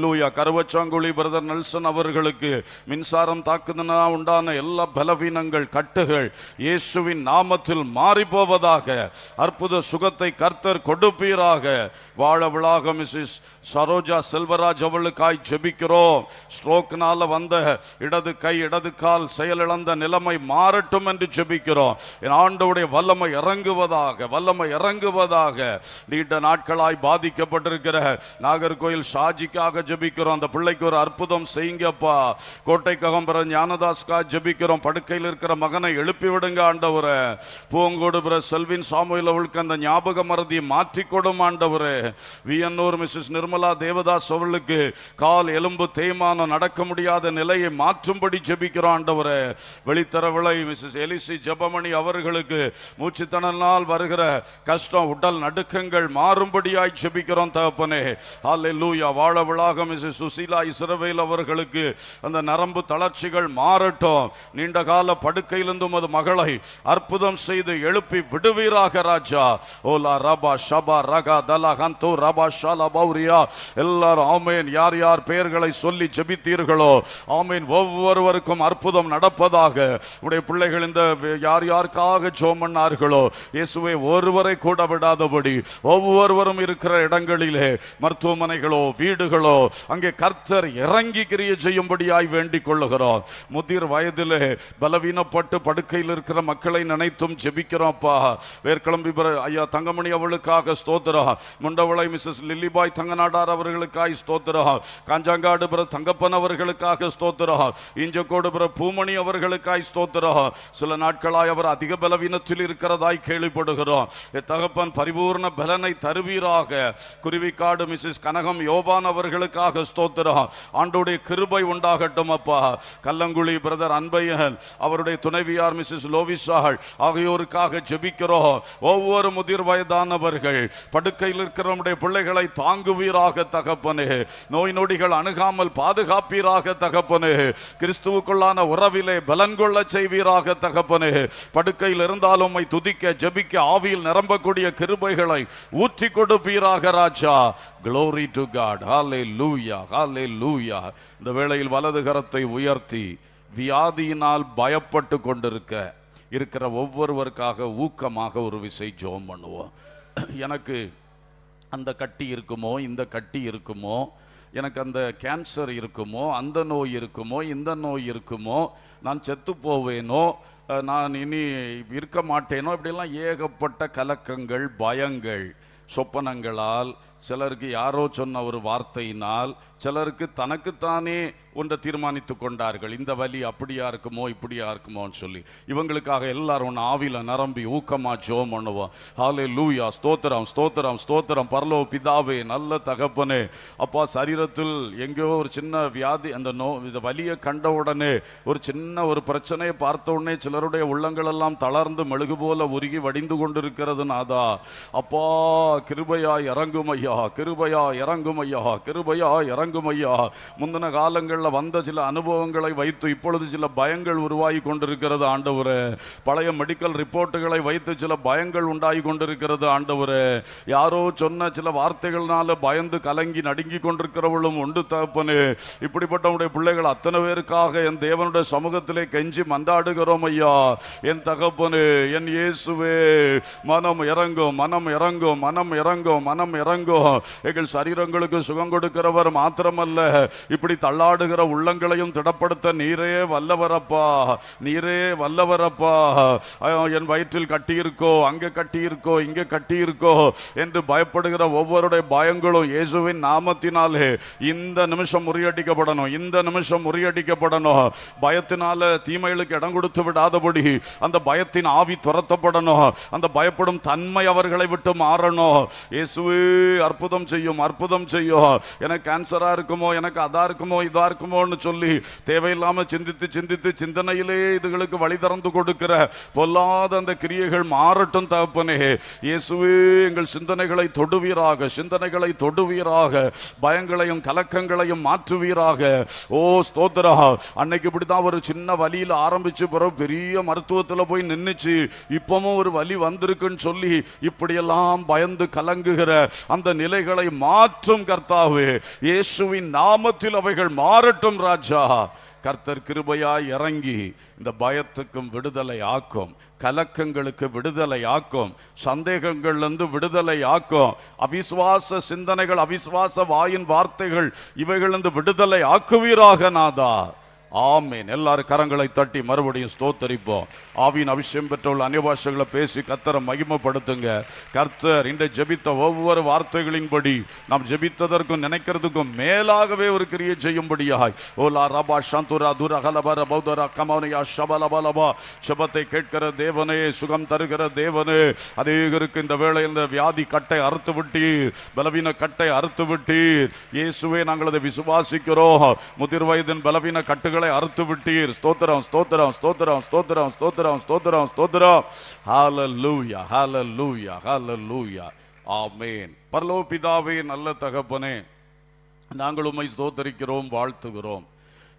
லூயா கருவச்சாங்குழி பிரதர் நெல்சன் அவர்களுக்கு மின்சாரம் தாக்குதுனா உண்டான எல்லா பலவீனங்கள் கட்டுகள் இயேசுவின் நாமத்தில் மாறி போவதாக அற்புத சுகத்தை கர்த்த கர்த்தர் கொடுப்பீராக. வாழ விழாக மிஸ்ஸஸ் சரோஜா செல்வராஜ் அவளுக்காய் ஜெபிக்கிறோம். ஸ்ட்ரோக்னால வந்த இடது கை இடது கால் செயலிழந்த நிலைமை மாறட்டும் என்று ஜெபிக்கிறோம். என் ஆண்டவுடைய வல்லமை இறங்குவதாக வல்லமை இறங்குவதாக நீண்ட நாட்களாய் பாதிக்கப்பட்டிருக்கிற நாகர்கோயில் ஷாஜிக்காக ஜெபிக்கிறோம். அந்த பிள்ளைக்கு ஒரு அற்புதம் செய்யுங்கப்பா. கோட்டை ககம்பர ஞானதாஸ்கா ஜெபிக்கிறோம். படுக்கையில் இருக்கிற மகனை எழுப்பி விடுங்க ஆண்டவரே. பூங்கோடு செல்வின் சாமுவேல் அவளுக்கு அந்த ஞாபக மறதியை மாற்றி மாற்றிக்கொடும் ஆண்டவரே. வியன்னூர் மிஸ்ஸஸ் நிர்மலா தேவதாஸ் அவளுக்கு கால் எலும்பு தேய்மானம் நடக்க முடியாத நிலையை மாற்றும்படி ஜெபிக்கிறோம் ஆண்டவரே. வெளித்தர விளை மிஸ்ஸஸ் எலிசி ஜபமணி அவர்களுக்கு மூச்சுத்தணனால் வருகிற கஷ்டம் உடல் நடுக்கங்கள் மாறும்படியாய் ஜெபிக்கிறோம் தகப்பனே. ஹalleluya. வாழ விழாக மிஸ்ஸஸ் சுசீலா இஸ்ரவேல் அவர்களுக்கு அந்த நரம்பு தளர்ச்சிகள் மாறட்டும். நீண்ட கால படுக்கையிலிருந்தும் அது மகளை அற்புதம் செய்து எழுப்பி விடுவீராக ராஜா. ஓலா ரபா ஷபா ரகா தலா ஹந்து ரபா ஷாலா பௌரியா எல்லாரும் ஆமேன். யார் யார் பெயர்களை சொல்லி ஜெபித்தீர்களோ ஆமீன். ஒவ்வொருவருக்கும் அற்புதம் நடப்பதாக உடைய பிள்ளைகள் இந்த யார் யாருக்காக ஜோம் பண்ணார்களோ இயேசுவை ஒருவரை கூட விடாதபடி ஒவ்வொருவரும் இருக்கிற இடங்களிலே மருத்துவமனைகளோ வீடுகளோ அங்கே கர்த்தர் இறங்கி கிரிய செய்யும்படியாய் வேண்டிக் கொள்ளுகிறோம் முதிர் வயதிலே பலவீனப்பட்டு படுக்கையில் இருக்கிற மக்களை நினைத்தும் ஜெபிக்கிறோம்ப்பா வேர்க்கிளம்பி ஐயா தங்கமணி அவளுக்காக ஸ்தோத்திரம் முண்டவளை மிஸ்ஸஸ் லில்லிபாய் தங்கநாடார் அவர்களுக்காய் ஸ்தோத்திரம் காஞ்சாங்காடு பிற தங்கப்பன் அவர்களுக்காக ஸ்தோத்திரம் இஞ்சக்கோடு பிற பூமணி அவர்களுக்காய் ஸ்தோத்திரம் சில நாட்களாய் அவர் அதிக பலவீனத்தில் இருக்கிறதாய் கேள்விப்படுகிறோம். தகப்பன் பரிபூர்ண பலனை தருவீராக. குருவிக்காடு மிஸ்ஸஸ் கனகம் யோபான் அவர்களுக்காக ஸ்தோத்திரம் ஆண்டோடைய கிருபை உண்டாகட்டும் அப்பா. கல்லங்குழி பிரதர் அன்பையன் அவருடைய துணைவியார் மிஸ்ஸஸ் லோவிசாள் ஆகியோருக்காக ஜெபிக்கிறோம். ஒவ்வொரு முதிர் வயதான வயதானவர்கள் படுக்கையில் இருக்கிற நம்முடைய பிள்ளைகளை தாங்குவீராக தகப்பனே. நோய் நொடிகள் அணுகாமல் பாதுகாப்பீராக தகப்பனே. கிறிஸ்துவுக்குள்ளான உறவிலே பலன் கொள்ள செய்வீராக தகப்பனே. படுக்கையில் இருந்தாலும் உம்மை துதிக்க ஜபிக்க ஆவியில் நிரம்பக்கூடிய கிருபைகளை ஊற்றி கொடுப்பீராக ராஜா. Glory to God hallelujah hallelujah இந்த வேளையில் வலது கரத்தை உயர்த்தி வியாதியினால் பயப்பட்டு கொண்டிருக்க இருக்கிற ஒவ்வொருவருக்காக ஊக்கமாக ஒரு விசை ஜோம் பண்ணுவோம். எனக்கு அந்த கட்டி இருக்குமோ இந்த கட்டி இருக்குமோ எனக்கு அந்த கேன்சர் இருக்குமோ அந்த நோய் இருக்குமோ இந்த நோய் இருக்குமோ நான் செத்து போவேனோ நான் இனி இருக்க மாட்டேனோ இப்படிலாம் ஏகப்பட்ட கலக்கங்கள் பயங்கள் சொப்பனங்களால் சிலருக்கு யாரோ சொன்ன ஒரு வார்த்தையினால் சிலருக்கு தனக்குத்தானே ஒன்றை தீர்மானித்து கொண்டார்கள். இந்த வலி அப்படியா இருக்குமோ இப்படியா இருக்குமோன்னு சொல்லி. இவங்களுக்காக எல்லாரும் ஒன்று ஆவில நிரம்பி ஊக்கமா ஜோம் பண்ணுவோம். ஹாலே லூயா ஸ்தோத்திரம் ஸ்தோத்திரம் ஸ்தோத்திரம். பரலோ பிதாவே நல்ல தகப்பனே. அப்பா சரீரத்தில் எங்கேயோ ஒரு சின்ன வியாதி அந்த நோ இந்த வலியை கண்ட உடனே ஒரு சின்ன ஒரு பிரச்சனையை பார்த்த உடனே சிலருடைய உள்ளங்கள் எல்லாம் தளர்ந்து மெழுகு போல உருகி வடிந்து கொண்டிருக்கிறது நாதா. அப்பா கிருபையா இறங்கும் ஐயா கிருபையா இறங்கும் ஐயா கிருபையா இறங்கும் ஐயா முந்தின காலங்களில் வந்த சில அனுபவங்களை வைத்து இப்பொழுது சில பயங்கள் உருவாகி கொண்டிருக்கிறது ஆண்டவரே. பழைய மெடிக்கல் ரிப்போர்ட்டுகளை வைத்து சில பயங்கள் உண்டாகி கொண்டிருக்கிறது ஆண்டவரே. யாரோ சொன்ன சில வார்த்தைகள்னால பயந்து கலங்கி நடுங்கி கொண்டிருக்கிறவளும் உண்டு தகப்பனு. இப்படிப்பட்டவனுடைய பிள்ளைகள் அத்தனை பேருக்காக என் தேவனுடைய சமூகத்திலே கெஞ்சி மன்றாடுகிறோம் ஐயா. என் தகப்பனு என் இயேசுவே. மனம் இறங்கும் மனம் இறங்கும் மனம் இறங்கும் மனம் இறங்கும். எங்கள் சரீரங்களுக்கு சுகம் கொடுக்கிறவர் மாத்திரமல்ல. இப்படி தள்ளாடுகிற உள்ளங்களையும் திடப்படுத்த நீரே வல்லவரப்பா. நீரே வல்லவரப்பா. என் வயிற்றில் கட்டியிருக்கோ அங்கே கட்டியிருக்கோ இங்கே கட்டியிருக்கோ என்று பயப்படுகிற ஒவ்வொருடைய பயங்களும் இயேசுவின் நாமத்தினாலே இந்த நிமிஷம் முறியடிக்கப்படணும். இந்த நிமிஷம் முறியடிக்கப்படணும். பயத்தினால தீமைகளுக்கு இடம் கொடுத்து விடாதபடி அந்த பயத்தின் ஆவி துரத்தப்படணும். அந்த பயப்படும் தன்மை அவர்களை விட்டு மாறணும். இயேசுவே அற்புதம் செய்யும் அற்புதம் செய்யும் எனக்கு கேன்சரா இருக்குமோ எனக்கு அதா இருக்குமோ இதா இருக்குமோன்னு சொல்லி தேவையில்லாம சிந்தித்து சிந்தித்து சிந்தனையிலே இதுகளுக்கு வழி திறந்து கொடுக்கிற பொல்லாத அந்த கிரியைகள் மாறட்டும் தகப்பனே. இயேசுவே எங்கள் சிந்தனைகளை தொடுவீராக சிந்தனைகளை தொடுவீராக பயங்களையும் கலக்கங்களையும் மாற்றுவீராக. ஓ ஸ்தோத்ரா அன்னைக்கு இப்படிதான் ஒரு சின்ன வலியில ஆரம்பிச்சு பிறகு பெரிய மருத்துவத்துல போய் நின்னுச்சு. இப்பவும் ஒரு வலி வந்திருக்குன்னு சொல்லி இப்படியெல்லாம் பயந்து கலங்குகிற அந்த நிலைகளை மாற்றும் கர்த்தாவே. இயேசுவின் நாமத்தில் அவைகள் மாறட்டும் ராஜா. கர்த்தர் கிருபையாய் இறங்கி இந்த பயத்துக்கும் விடுதலை ஆக்கும். கலக்கங்களுக்கு விடுதலை ஆக்கும். சந்தேகங்கள்லேருந்து விடுதலை ஆக்கும். அவிசுவாச சிந்தனைகள் அவிசுவாச வாயின் வார்த்தைகள் இவைகளிலிருந்து விடுதலை ஆக்குவீராக நாதா. ஆமீன். எல்லாரும் கரங்களை தட்டி மறுபடியும் ஸ்தோத்தரிப்போம். ஆவியின் அபிஷேகம் பெற்றுள்ள அந்நிய பேசி கத்தரை மகிமைப்படுத்துங்க. கர்த்தர் இன்றை ஜெபித்த ஒவ்வொரு வார்த்தைகளின்படி நாம் ஜெபித்ததற்கும் நினைக்கிறதுக்கும் மேலாகவே ஒரு கிரியை செய்யும்படியாய். ஓலா ரபா சந்துரா துர ஹலபர பௌதரா கமௌனியா ஷபலபலபா சபத்தை கேட்கிற தேவனே சுகம் தருகிற தேவனே அநேகருக்கு இந்த வேளை இந்த வியாதி கட்டை அறுத்து விட்டீர். பலவீன கட்டை அறுத்து விட்டீர். இயேசுவே நாங்கள் அதை விசுவாசிக்கிறோம். முதிர் வயதின் பலவீன கட்டுகளை அறுத்து விட்டீர். ஸ்தோத்திரம் ஸ்தோத்திரம் ஸ்தோத்திரம் ஸ்தோத்திரம் ஸ்தோத்திரம் ஸ்தோத்திரம் ஸ்தோத்திரம். ஹால லூயா ஹால லூயா ஹால லூயா ஆமேன் பரலோ பிதாவே நல்ல தகப்பனே நாங்கள் உண்மை ஸ்தோத்தரிக்கிறோம் வாழ்த்துகிறோம்.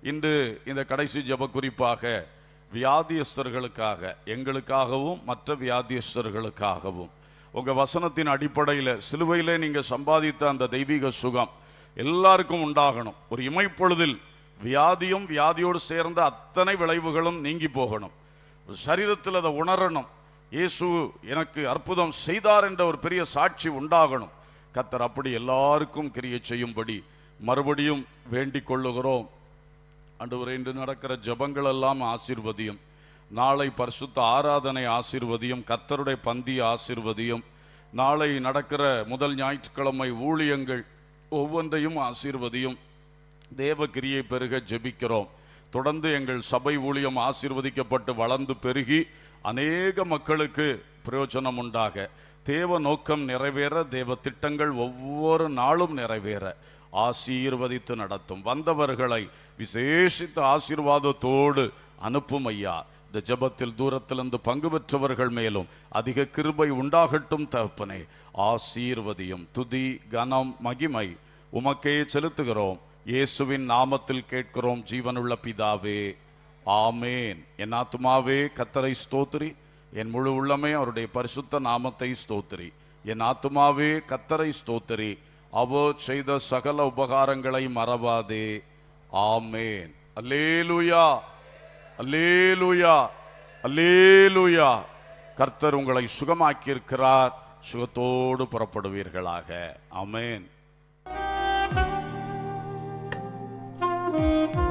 இன்று இந்த கடைசி ஜப குறிப்பாக வியாதியஸ்தர்களுக்காக எங்களுக்காகவும் மற்ற வியாதியஸ்தர்களுக்காகவும். உங்கள் வசனத்தின் அடிப்படையில் சிலுவையில் நீங்கள் சம்பாதித்த அந்த தெய்வீக சுகம் எல்லாருக்கும் உண்டாகணும். ஒரு இமைப்பொழுதில் வியாதியும் வியாதியோடு சேர்ந்த அத்தனை விளைவுகளும் நீங்கி போகணும். சரீரத்தில் அதை உணரணும். இயேசு எனக்கு அற்புதம் செய்தார் என்ற ஒரு பெரிய சாட்சி உண்டாகணும். கத்தர் அப்படி எல்லாருக்கும் கிரியை செய்யும்படி மறுபடியும் வேண்டிக் கொள்ளுகிறோம். அன்று இன்று நடக்கிற ஜபங்கள் எல்லாம் ஆசிர்வதியும். நாளை பரிசுத்த ஆராதனை ஆசிர்வதியும். கர்த்தருடைய பந்தி ஆசிர்வதியும். நாளை நடக்கிற முதல் ஞாயிற்றுக்கிழமை ஊழியங்கள் ஒவ்வொன்றையும் ஆசீர்வதியும். தேவகிரியை பெருக ஜெபிக்கிறோம். தொடர்ந்து எங்கள் சபை ஊழியம் ஆசீர்வதிக்கப்பட்டு வளர்ந்து பெருகி அநேக மக்களுக்கு பிரயோஜனம் உண்டாக. தேவ நோக்கம் நிறைவேற தேவ திட்டங்கள் ஒவ்வொரு நாளும் நிறைவேற. ஆசீர்வதித்து நடத்தும் வந்தவர்களை விசேஷித்த ஆசீர்வாதத்தோடு அனுப்பும் ஐயா இந்த ஜெபத்தில் தூரத்திலிருந்து பங்கு பெற்றவர்கள் மேலும் அதிக கிருபை உண்டாகட்டும் தகப்பனே. ஆசீர்வதியும் துதி கனம் மகிமை உமக்கே செலுத்துகிறோம். இயேசுவின் நாமத்தில் கேட்கிறோம் ஜீவனுள்ள பிதாவே. ஆமேன். என் ஆத்துமாவே கத்தரை ஸ்தோத்திரி. என் முழு உள்ளமே அவருடைய பரிசுத்த நாமத்தை ஸ்தோத்திரி. என் ஆத்துமாவே கத்தரை ஸ்தோத்திரி. அவோ செய்த சகல உபகாரங்களை மறவாதே. ஆமேன். அல்லேலுயா. அல்லேலுயா. அல்லேலுயா. கர்த்தர் உங்களை சுகமாக்கியிருக்கிறார். சுகத்தோடு புறப்படுவீர்களாக. அமேன் Música